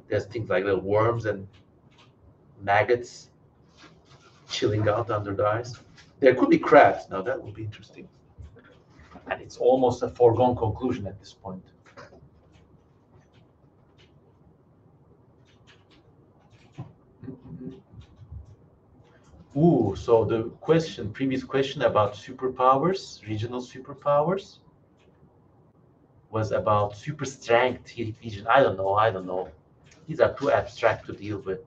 There's things like little worms and maggots chilling out under the ice. There could be crabs. Now that would be interesting. And it's almost a foregone conclusion at this point. Ooh, so the question, previous question about superpowers, regional superpowers, was about super strength, vision. I don't know. I don't know. These are too abstract to deal with.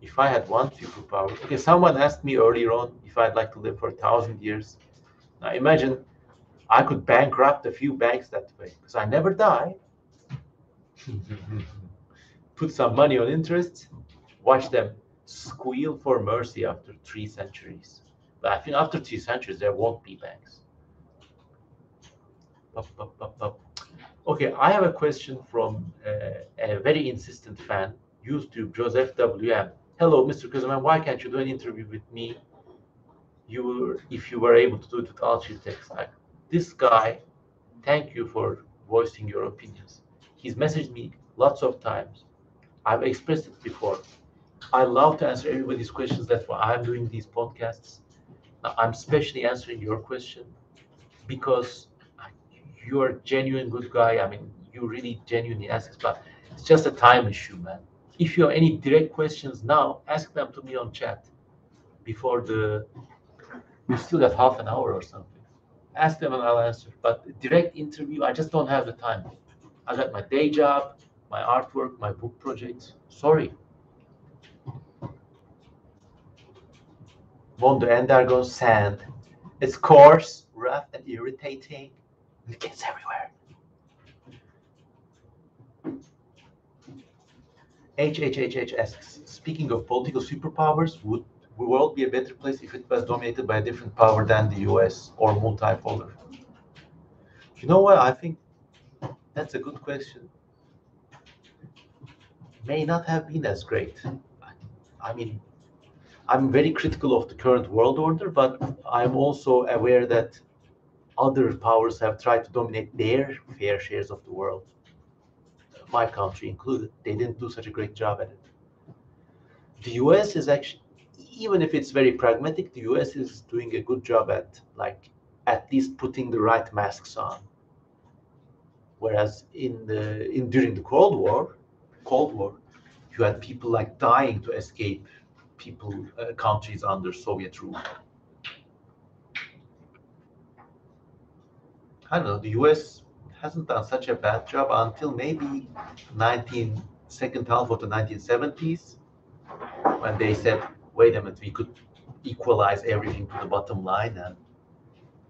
If I had one superpower, okay, someone asked me earlier on if I'd like to live for a thousand years. Now imagine I could bankrupt a few banks that way because I never die. *laughs* Put some money on interest, watch them squeal for mercy after three centuries. But I think after three centuries, there won't be banks. Up, up, up. Okay, I have a question from uh, a very insistent fan, YouTube Joseph WM. Hello, Mr. Kosemen, why can't you do an interview with me? You were, if you were able to do it with Alchil text. Like, this guy, thank you for voicing your opinions. He's messaged me lots of times. I've expressed it before. I love to answer everybody's questions. That's why I'm doing these podcasts. I'm especially answering your question because you're a genuine good guy. I mean, you really genuinely ask but it's just a time issue, man. If you have any direct questions now, ask them to me on chat before the. We still got half an hour or something. Ask them and I'll answer. But direct interview, I just don't have the time. I got my day job, my artwork, my book projects. Sorry. Mondo Endergon sand. It's coarse, rough, and irritating. It gets everywhere. HHHH asks, speaking of political superpowers, would the world be a better place if it was dominated by a different power than the US or multipolar? You know what? I think that's a good question. May not have been as great. I mean, I'm very critical of the current world order, but I'm also aware that other powers have tried to dominate their fair shares of the world, my country included. They didn't do such a great job at it. The US is actually, even if it's very pragmatic, the US is doing a good job at like at least putting the right masks on. Whereas in the in during the Cold War, Cold War, you had people like dying to escape people uh, countries under Soviet rule. I don't know. The U.S. hasn't done such a bad job until maybe 19 second half of the 1970s, when they said, "Wait a minute, we could equalize everything to the bottom line," and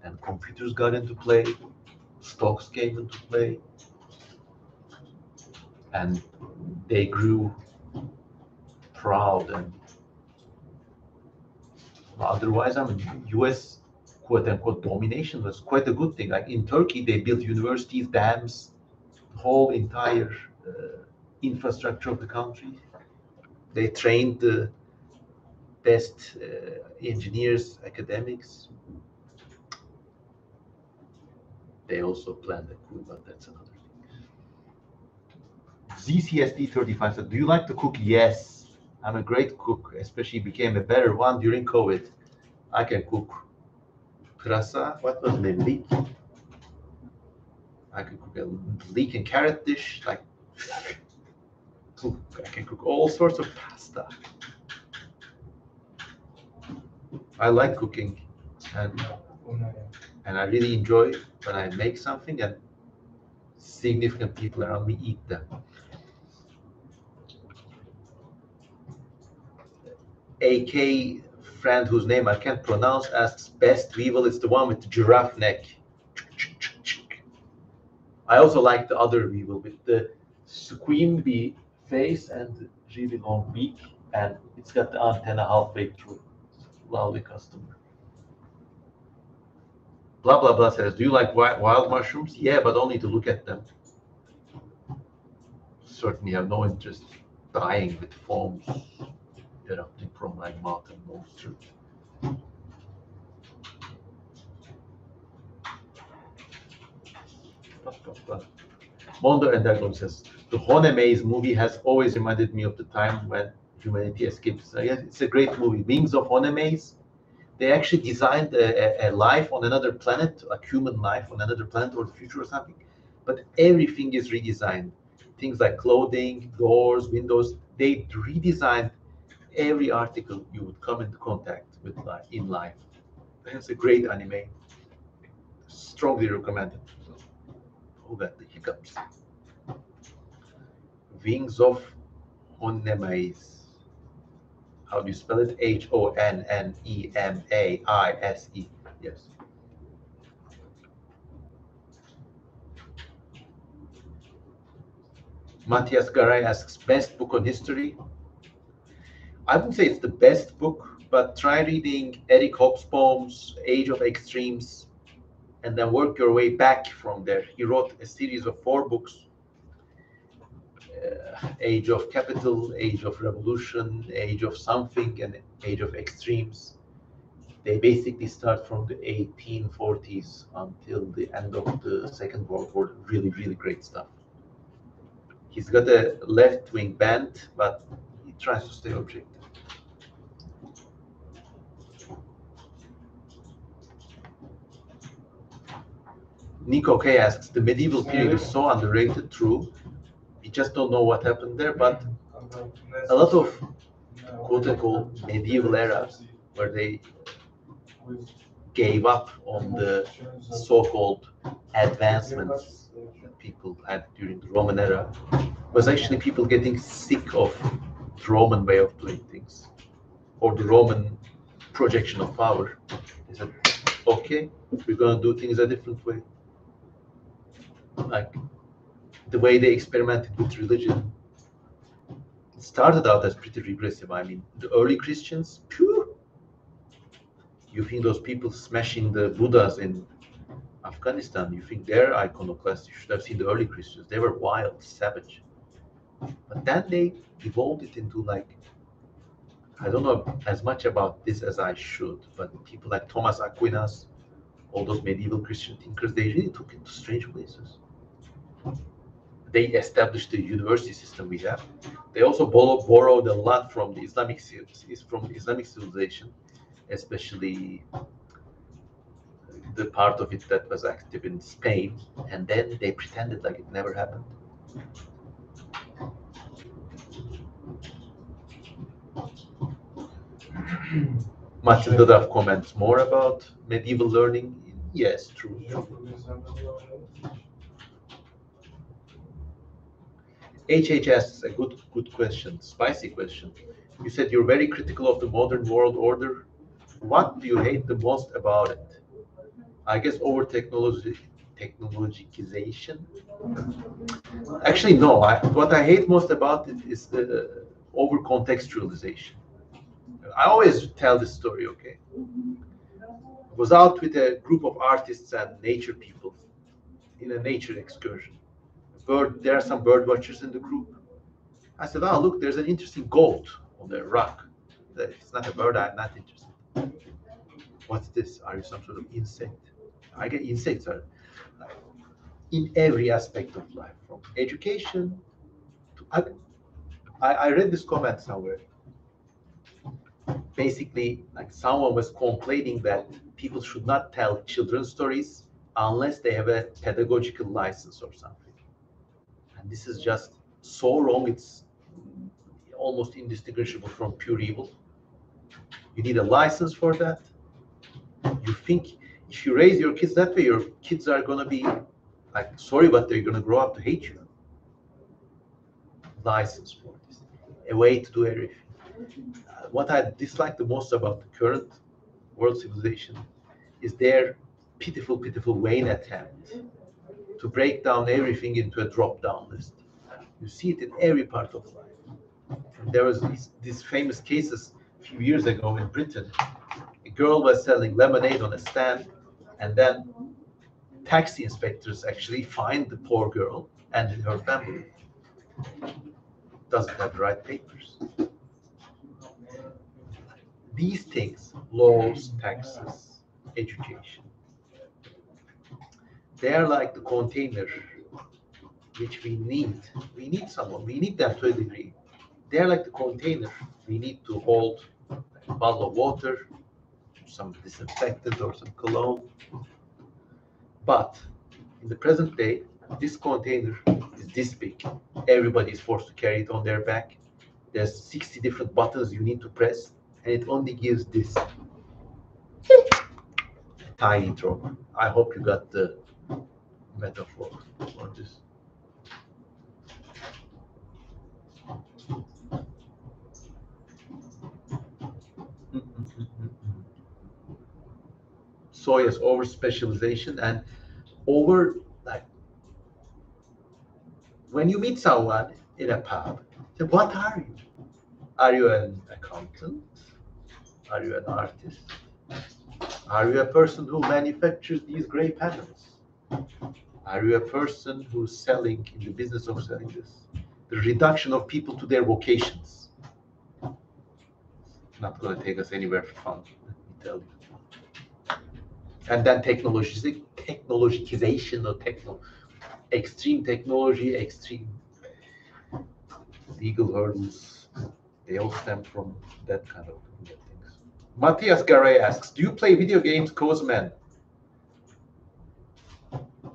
and computers got into play, stocks came into play, and they grew proud and otherwise, I mean, U.S. quote unquote domination was quite a good thing. Like in Turkey, they built universities, dams, whole entire uh, infrastructure of the country. They trained the best uh, engineers, academics. They also plan the coup, but that's another thing. ZCSD35 said, do you like to cook? Yes, I'm a great cook, especially became a better one during COVID. I can cook prasa, what was the leek? I can cook a leek and carrot dish, like *laughs* I can cook all sorts of pasta. I like cooking and and I really enjoy when I make something and significant people around me eat them. AK friend whose name I can't pronounce asks best weevil is the one with the giraffe neck. I also like the other weevil with the squeam bee face and really long beak and it's got the antenna halfway through. Lovely customer. Blah blah blah says, do you like wild mushrooms? Yeah, but only to look at them. Certainly have no interest dying with foams erupting from mouth and nose through. Mondo Endergon says, the Honnêamise movie has always reminded me of the time when humanity escapes. So it's a great movie. Wings of Honnêamise. They actually designed a, a, a life on another planet, a human life on another planet or the future or something. But everything is redesigned. Things like clothing, doors, windows, they redesigned every article you would come into contact with life, in life. It's a great anime. Strongly recommended. Who got the hiccups? Wings of Honnêamise. How do you spell it? H O N N E M A I S E. Yes. Matthias Garay asks, best book on history? I wouldn't say it's the best book, but try reading Eric Hobsbawm's Age of Extremes and then work your way back from there. He wrote a series of four books uh, Age of Capital, Age of Revolution, Age of Something, and Age of Extremes. They basically start from the 1840s until the end of the Second World War. Really, really great stuff. He's got a left wing bent, but he tries to stay objective. Nico K asks, the medieval period is so underrated, true. We just don't know what happened there, but a lot of quote unquote medieval era where they gave up on the so-called advancements that people had during the Roman era was actually people getting sick of the Roman way of doing things or the Roman projection of power. They said, okay, we're going to do things a different way. Like the way they experimented with religion it started out as pretty regressive. I mean, the early Christians, phew, you think those people smashing the Buddhas in Afghanistan, you think they're iconoclasts. You should have seen the early Christians. They were wild, savage. But then they evolved it into like, I don't know as much about this as I should, but people like Thomas Aquinas, all those medieval Christian thinkers, they really took it to strange places. They established the university system we have. They also borrow, borrowed a lot from the Islamic from Islamic civilization, especially the part of it that was active in Spain, and then they pretended like it never happened. Martin Dadav comments more about medieval learning. Yes, true. True. HH asks a good good question, spicy question. You said you're very critical of the modern world order. What do you hate the most about it? I guess over technology technologicization. Actually, no. I, what I hate most about it is the uh, over contextualization. I always tell this story. Okay, I was out with a group of artists and nature people in a nature excursion bird, there are some bird watchers in the group. I said, oh, look, there's an interesting goat on the rock. it's not a bird, I'm not interested. What's this? Are you some sort of insect? I get insects are in every aspect of life, from education to I, I, I read this comment somewhere. Basically, like someone was complaining that people should not tell children stories unless they have a pedagogical license or something. This is just so wrong, it's almost indistinguishable from pure evil. You need a license for that. You think if you raise your kids that way, your kids are gonna be like sorry, but they're gonna grow up to hate you. License for this, a way to do everything. Uh, What I dislike the most about the current world civilization is their pitiful, pitiful vain attempt to break down everything into a drop-down list. You see it in every part of life. There was these, these famous cases a few years ago in Britain. A girl was selling lemonade on a stand, and then taxi inspectors actually fined the poor girl and her family. Doesn't have the right papers. These things, laws, taxes, education, they are like the container which we need. We need someone, we need them to a degree. They're like the container we need to hold a bottle of water, some disinfectant or some cologne. But in the present day, this container is this big. Everybody is forced to carry it on their back. There's 60 different buttons you need to press, and it only gives this *laughs* tiny drop. I hope you got the metaphor for this. So yes, over specialization and over like when you meet someone in a pub, say, what are you? Are you an accountant? Are you an artist? Are you a person who manufactures these gray panels? Are you a person who's selling in the business of selling this? The reduction of people to their vocations. Not going to take us anywhere for fun, let me tell you. And then technology, technologization or techno, extreme technology, extreme legal hurdles, they all stem from that kind of things. Matthias Garay asks, do you play video games, Kosemen?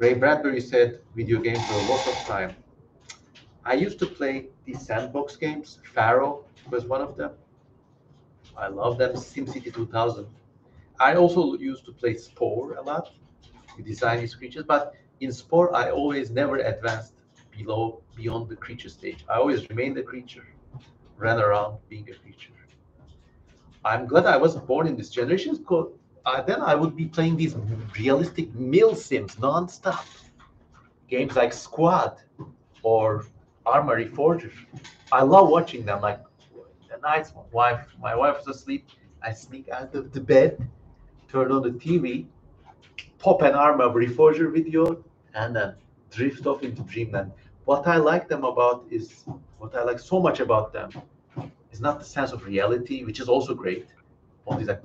Ray Bradbury said video games are a waste of time. I used to play these sandbox games. Pharaoh was one of them. I love them. SimCity 2000. I also used to play Spore a lot. You design these creatures, but in Spore, I always never advanced below beyond the creature stage. I always remained a creature, ran around being a creature. I'm glad I wasn't born in this generation uh, then I would be playing these realistic milsims non-stop. Games like Squad or Arma Reforger. I love watching them. Like the nights, my wife, my wife was asleep. I sneak out of the bed, turn on the TV, pop an Arma Reforger video, and then drift off into dreamland. What I like them about is what I like so much about them is not the sense of reality, which is also great. All these like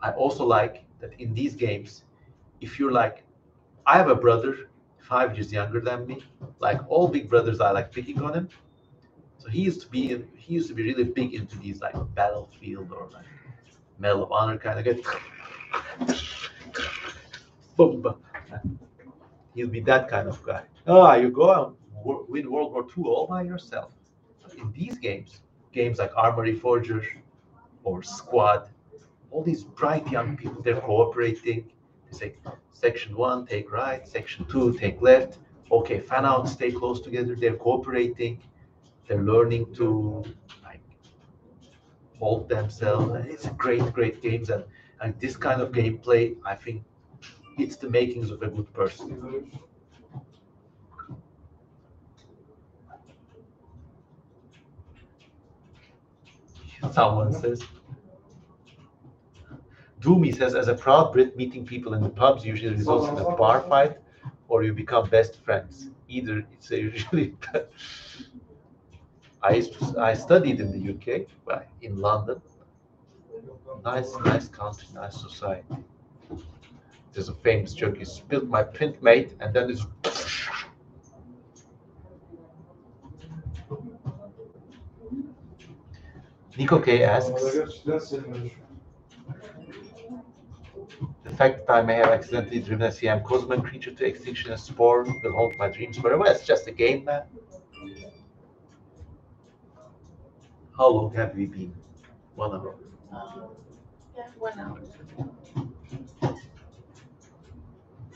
I also like that in these games, if you're like, I have a brother five years younger than me. Like all big brothers, I like picking on him. So he used to be he used to be really big into these like battlefield or like Medal of Honor kind of guy. Boom. He'll be that kind of guy. Ah, you go wo- win World War II all by yourself. In these games, games like Arma Reforger or Squad, all these bright young people, they're cooperating. They say, section one, take right, section two, take left. Okay, fan out, stay close together. They're cooperating. They're learning to like hold themselves. And It's great, great games. And, and this kind of gameplay, I think it's the makings of a good person. Someone says. Doomy says, as a proud Brit, meeting people in the pubs usually results in a bar fight or you become best friends. Either it's usually. *laughs* I I studied in the UK, in London. Nice, nice country, nice society. There's a famous joke, you spilled my print mate and then it's *laughs* Nico K asks, fact that I may have accidentally driven a CM Kosemen creature to extinction and spore will haunt my dreams forever. It's just a game, man. How long have we been? One hour. Um, Yeah, one hour.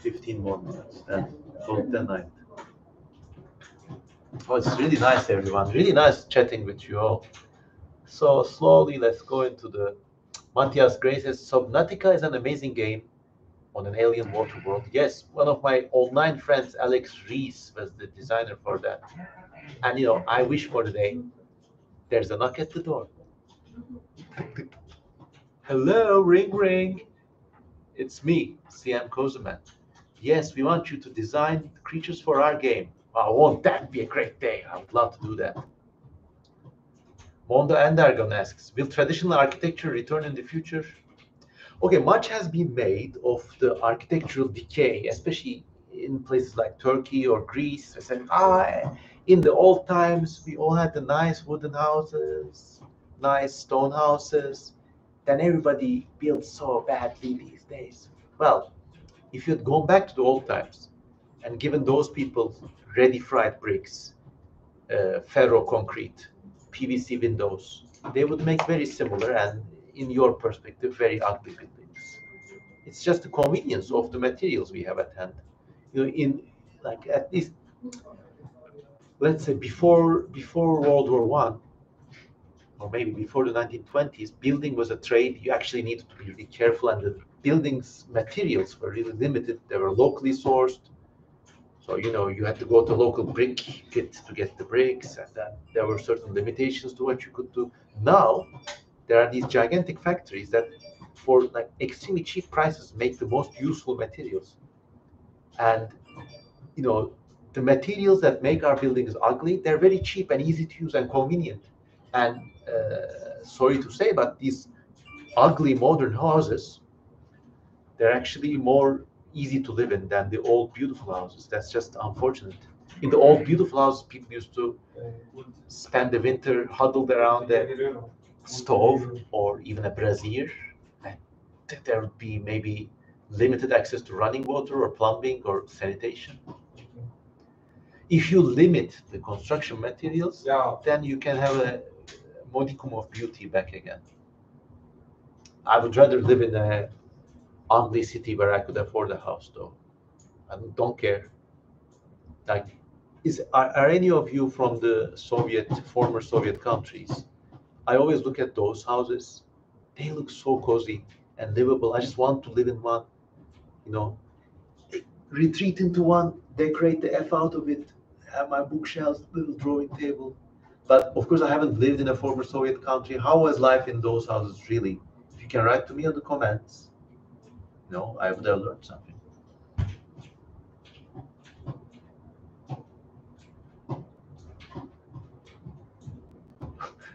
15 more minutes, then call the night. Oh, it's really nice, everyone. Really nice chatting with you all. So slowly, let's go into the Matthias Gray says Subnautica is an amazing game on an alien water world. Yes, one of my online friends, Alex Ries, was the designer for that. And you know, I wish for the day there's a knock at the door. Hello, ring ring. It's me, CM Kosemen. Yes, we want you to design creatures for our game. Oh, won't that be a great day? I would love to do that. Mondo Endergon asks, will traditional architecture return in the future? Okay, much has been made of the architectural decay, especially in places like Turkey or Greece. They said, ah, in the old times, we all had the nice wooden houses, nice stone houses. Then everybody built so badly these days. Well, if you'd gone back to the old times and given those people ready fried bricks, uh, ferro concrete, PVC windows, they would make very similar and, in your perspective, very ugly buildings. It's just the convenience of the materials we have at hand. You know, in like at least, let's say before before World War One, or maybe before the 1920s, building was a trade. You actually needed to be really careful, and the buildings materials were really limited. They were locally sourced. So, you know, you had to go to local brick kit to get the bricks, and then there were certain limitations to what you could do. Now, there are these gigantic factories that, for like extremely cheap prices, make the most useful materials. And, you know, the materials that make our buildings ugly, they're very cheap and easy to use and convenient. And uh, sorry to say, but these ugly modern houses, they're actually more easy to live in than the old beautiful houses. That's just unfortunate. In the old beautiful houses, people used to spend the winter huddled around the stove or even a brazier. Eh, and there would be maybe limited access to running water or plumbing or sanitation. If you limit the construction materials, Ya then you can have a modicum of beauty back again. I would rather live in a ugly city where I could afford a house, though. I don't care. Like, is are, are any of you from the Soviet former Soviet countries? I always look at those houses. They look so cozy and livable. I just want to live in one. You know, retreat into one, decorate the f out of it, have my bookshelves, little drawing table. But of course, I haven't lived in a former Soviet country. How was life in those houses really? If you can write to me in the comments, you know, I would have learned something.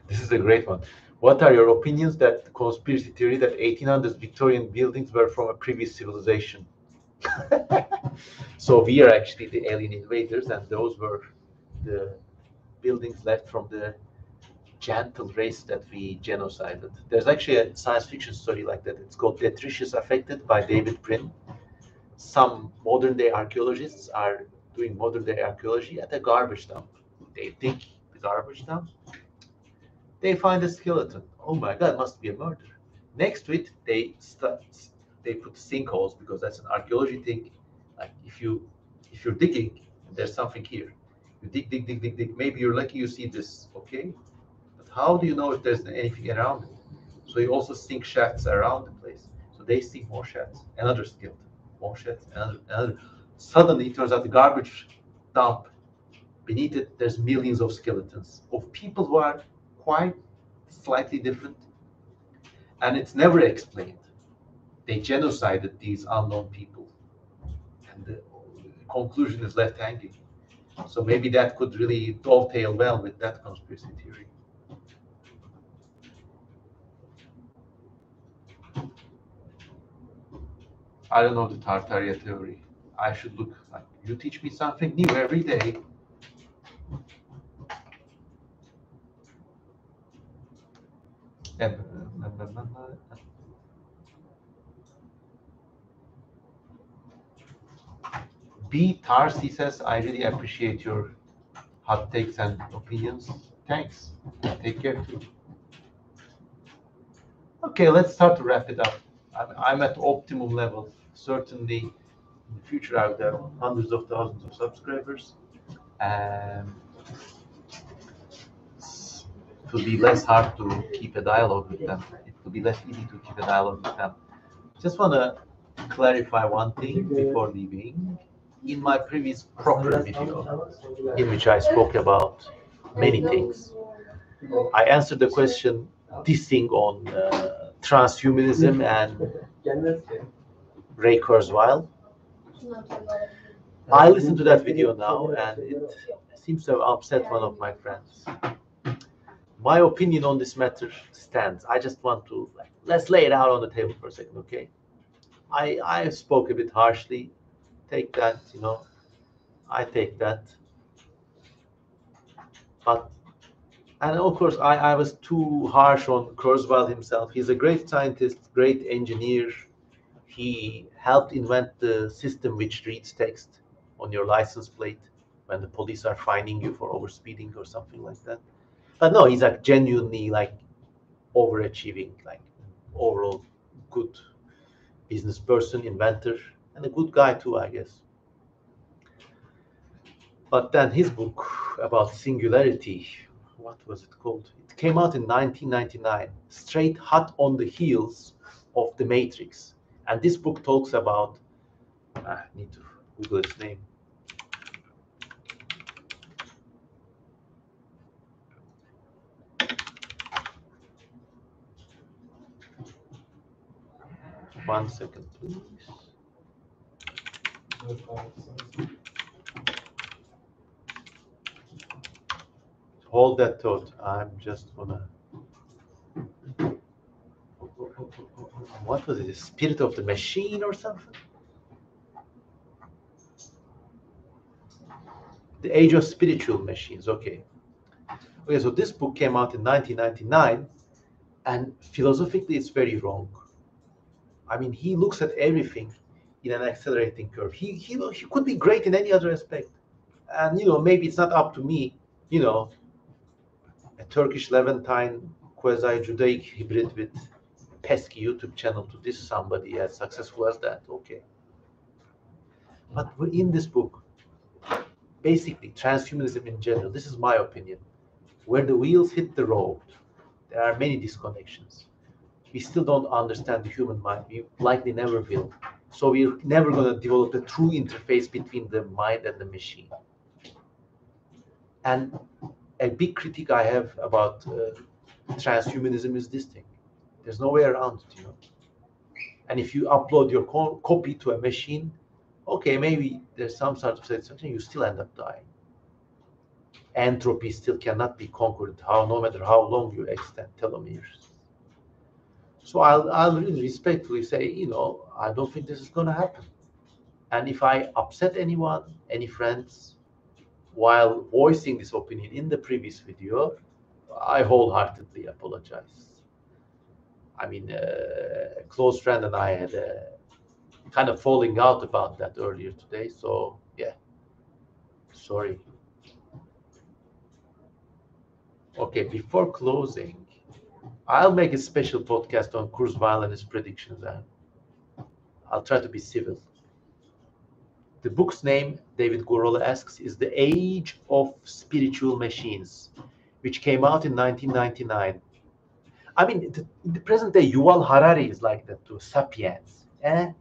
This is a great one. What are your opinions that the conspiracy theory that 1800s Victorian buildings were from a previous civilization? *laughs* so we are actually the alien invaders, and those were the buildings left from the gentle race that we genocided. There's actually a science fiction story like that. It's called Detritus Affected by David Brin. Some modern day archaeologists are doing modern day archaeology at a garbage dump. They dig the garbage dump. They find a skeleton. Oh my God, must be a murder. Next to it, they they put sinkholes because that's an archaeology thing. Like if you if you're digging, there's something here. You dig, dig, dig, dig, dig. Maybe you're lucky you see this, okay? But how do you know if there's anything around it? So you also sink shafts around the place. So they sink more shafts. Another skeleton, more shafts, another, another. Suddenly, it turns out the garbage dump beneath it, there's millions of skeletons of people who are quite slightly different, and it's never explained. They genocided these unknown people, and the conclusion is left hanging. So maybe that could really dovetail well with that conspiracy theory. I don't know the Tartaria theory. I should look like you teach me something new every day. B Tarsi says, I really appreciate your hot takes and opinions. Thanks. Take care too. Okay, let's start to wrap it up. I'm, at optimum level. Certainly, in the future, I would have hundreds of thousands of subscribers. Um, it will be less hard to keep a dialogue with them. It will be less easy to keep a dialogue with them. Just want to clarify one thing before leaving. In my previous proper video, in which I spoke about many things, I answered the question dissing on uh, transhumanism and Ray Kurzweil. I listened to that video now and it seems to have upset one of my friends. My opinion on this matter stands. I just want to let's lay it out on the table for a second, okay? I I spoke a bit harshly. Take that, you know. I take that. But and of course I, I was too harsh on Kurzweil himself. He's a great scientist, great engineer. He helped invent the system which reads text on your license plate when the police are fining you for overspeeding or something like that. But no, he's like genuinely like overachieving, like overall good business person, inventor, and a good guy too, I guess. But then his book about singularity, what was it called? It came out in 1999, straight hot on the heels of The Matrix. And this book talks about, ah, I need to Google its name. One second, please. Hold that thought. I'm just gonna. What was it? The spirit of the machine or something? The Age of Spiritual Machines. Okay. Okay, so this book came out in 1999, and philosophically, it's very wrong. I mean, he looks at everything in an accelerating curve. He, he, he could be great in any other aspect. And, you know, maybe it's not up to me, you know, a Turkish Levantine quasi-Judaic hybrid with pesky YouTube channel to diss somebody as successful as that. Okay. But we're in this book, basically transhumanism in general, this is my opinion, where the wheels hit the road, there are many disconnections. We still don't understand the human mind. We likely never will. So we're never going to develop a true interface between the mind and the machine. And a big critique I have about uh, transhumanism is this thing. There's no way around it, you know. And if you upload your co- copy to a machine, okay, maybe there's some sort of satisfaction, you still end up dying. Entropy still cannot be conquered, how no matter how long you extend telomeres. So I'll, I'll really respectfully say, you know, I don't think this is going to happen. And if I upset anyone, any friends, while voicing this opinion in the previous video, I wholeheartedly apologize. I mean, uh, a close friend and I had a kind of falling out about that earlier today. So, yeah, sorry. Okay, before closing, I'll make a special podcast on Kurzweil and his predictions. And I'll try to be civil. The book's name, David Gorola asks, is The Age of Spiritual Machines, which came out in 1999. I mean, the, the present day, Yuval Harari is like that too, Sapiens. Eh? A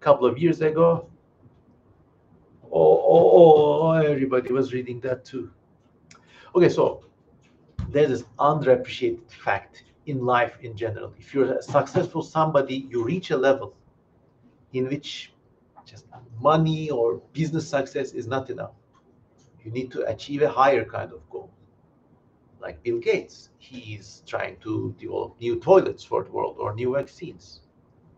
couple of years ago, oh, oh, oh, everybody was reading that too. Okay, so there's this underappreciated fact in life in general. If you're a successful somebody, you reach a level in which just money or business success is not enough. You need to achieve a higher kind of goal. Like Bill Gates, he's trying to develop new toilets for the world or new vaccines.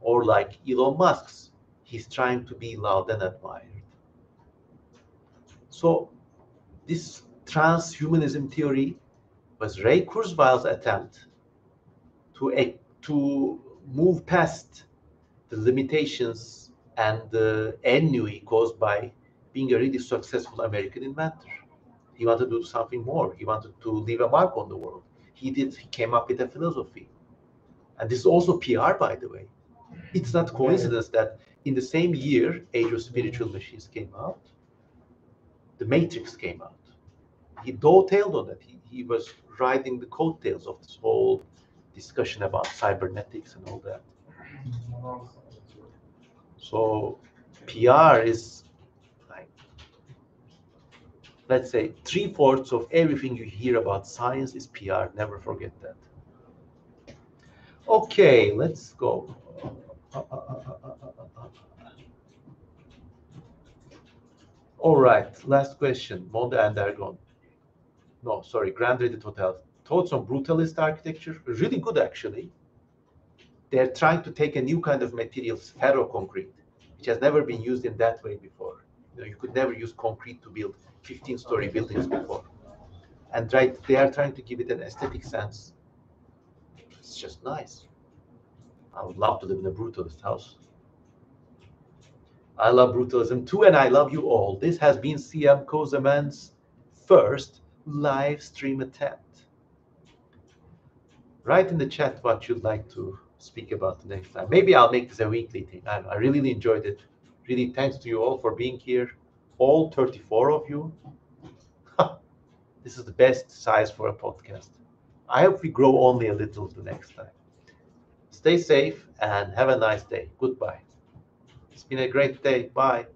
Or like Elon Musk's, he's trying to be loved and admired. So this transhumanism theory was Ray Kurzweil's attempt to, to move past the limitations and the ennui caused by being a really successful American inventor. He wanted to do something more. He wanted to leave a mark on the world. He did. He came up with a philosophy, and this is also PR, by the way. It's not coincidence that in the same year, Age of Spiritual Machines came out. The Matrix came out. He dovetailed on that. He, he was riding the coattails of this whole discussion about cybernetics and all that. So PR is like, let's say, three fourths of everything you hear about science is PR. Never forget that. Okay, let's go. All right, last question. Monda and Ergon. No, sorry, Grand Reddit Hotel. Thoughts on brutalist architecture? Really good, actually they're trying to take a new kind of material, ferroconcrete, which has never been used in that way before. You know, you could never use concrete to build 15-story buildings before. And right, they are trying to give it an aesthetic sense. It's just nice. I would love to live in a brutalist house. I love brutalism too, and I love you all. This has been CM Kosemen's first live stream attempt. Write in the chat what you'd like to speak about the next time. Maybe I'll make this a weekly thing. I, I really enjoyed it. Really, thanks to you all for being here. All 34 of you. *laughs* this is the best size for a podcast. I hope we grow only a little the next time. Stay safe and have a nice day. Goodbye. It's been a great day. Bye.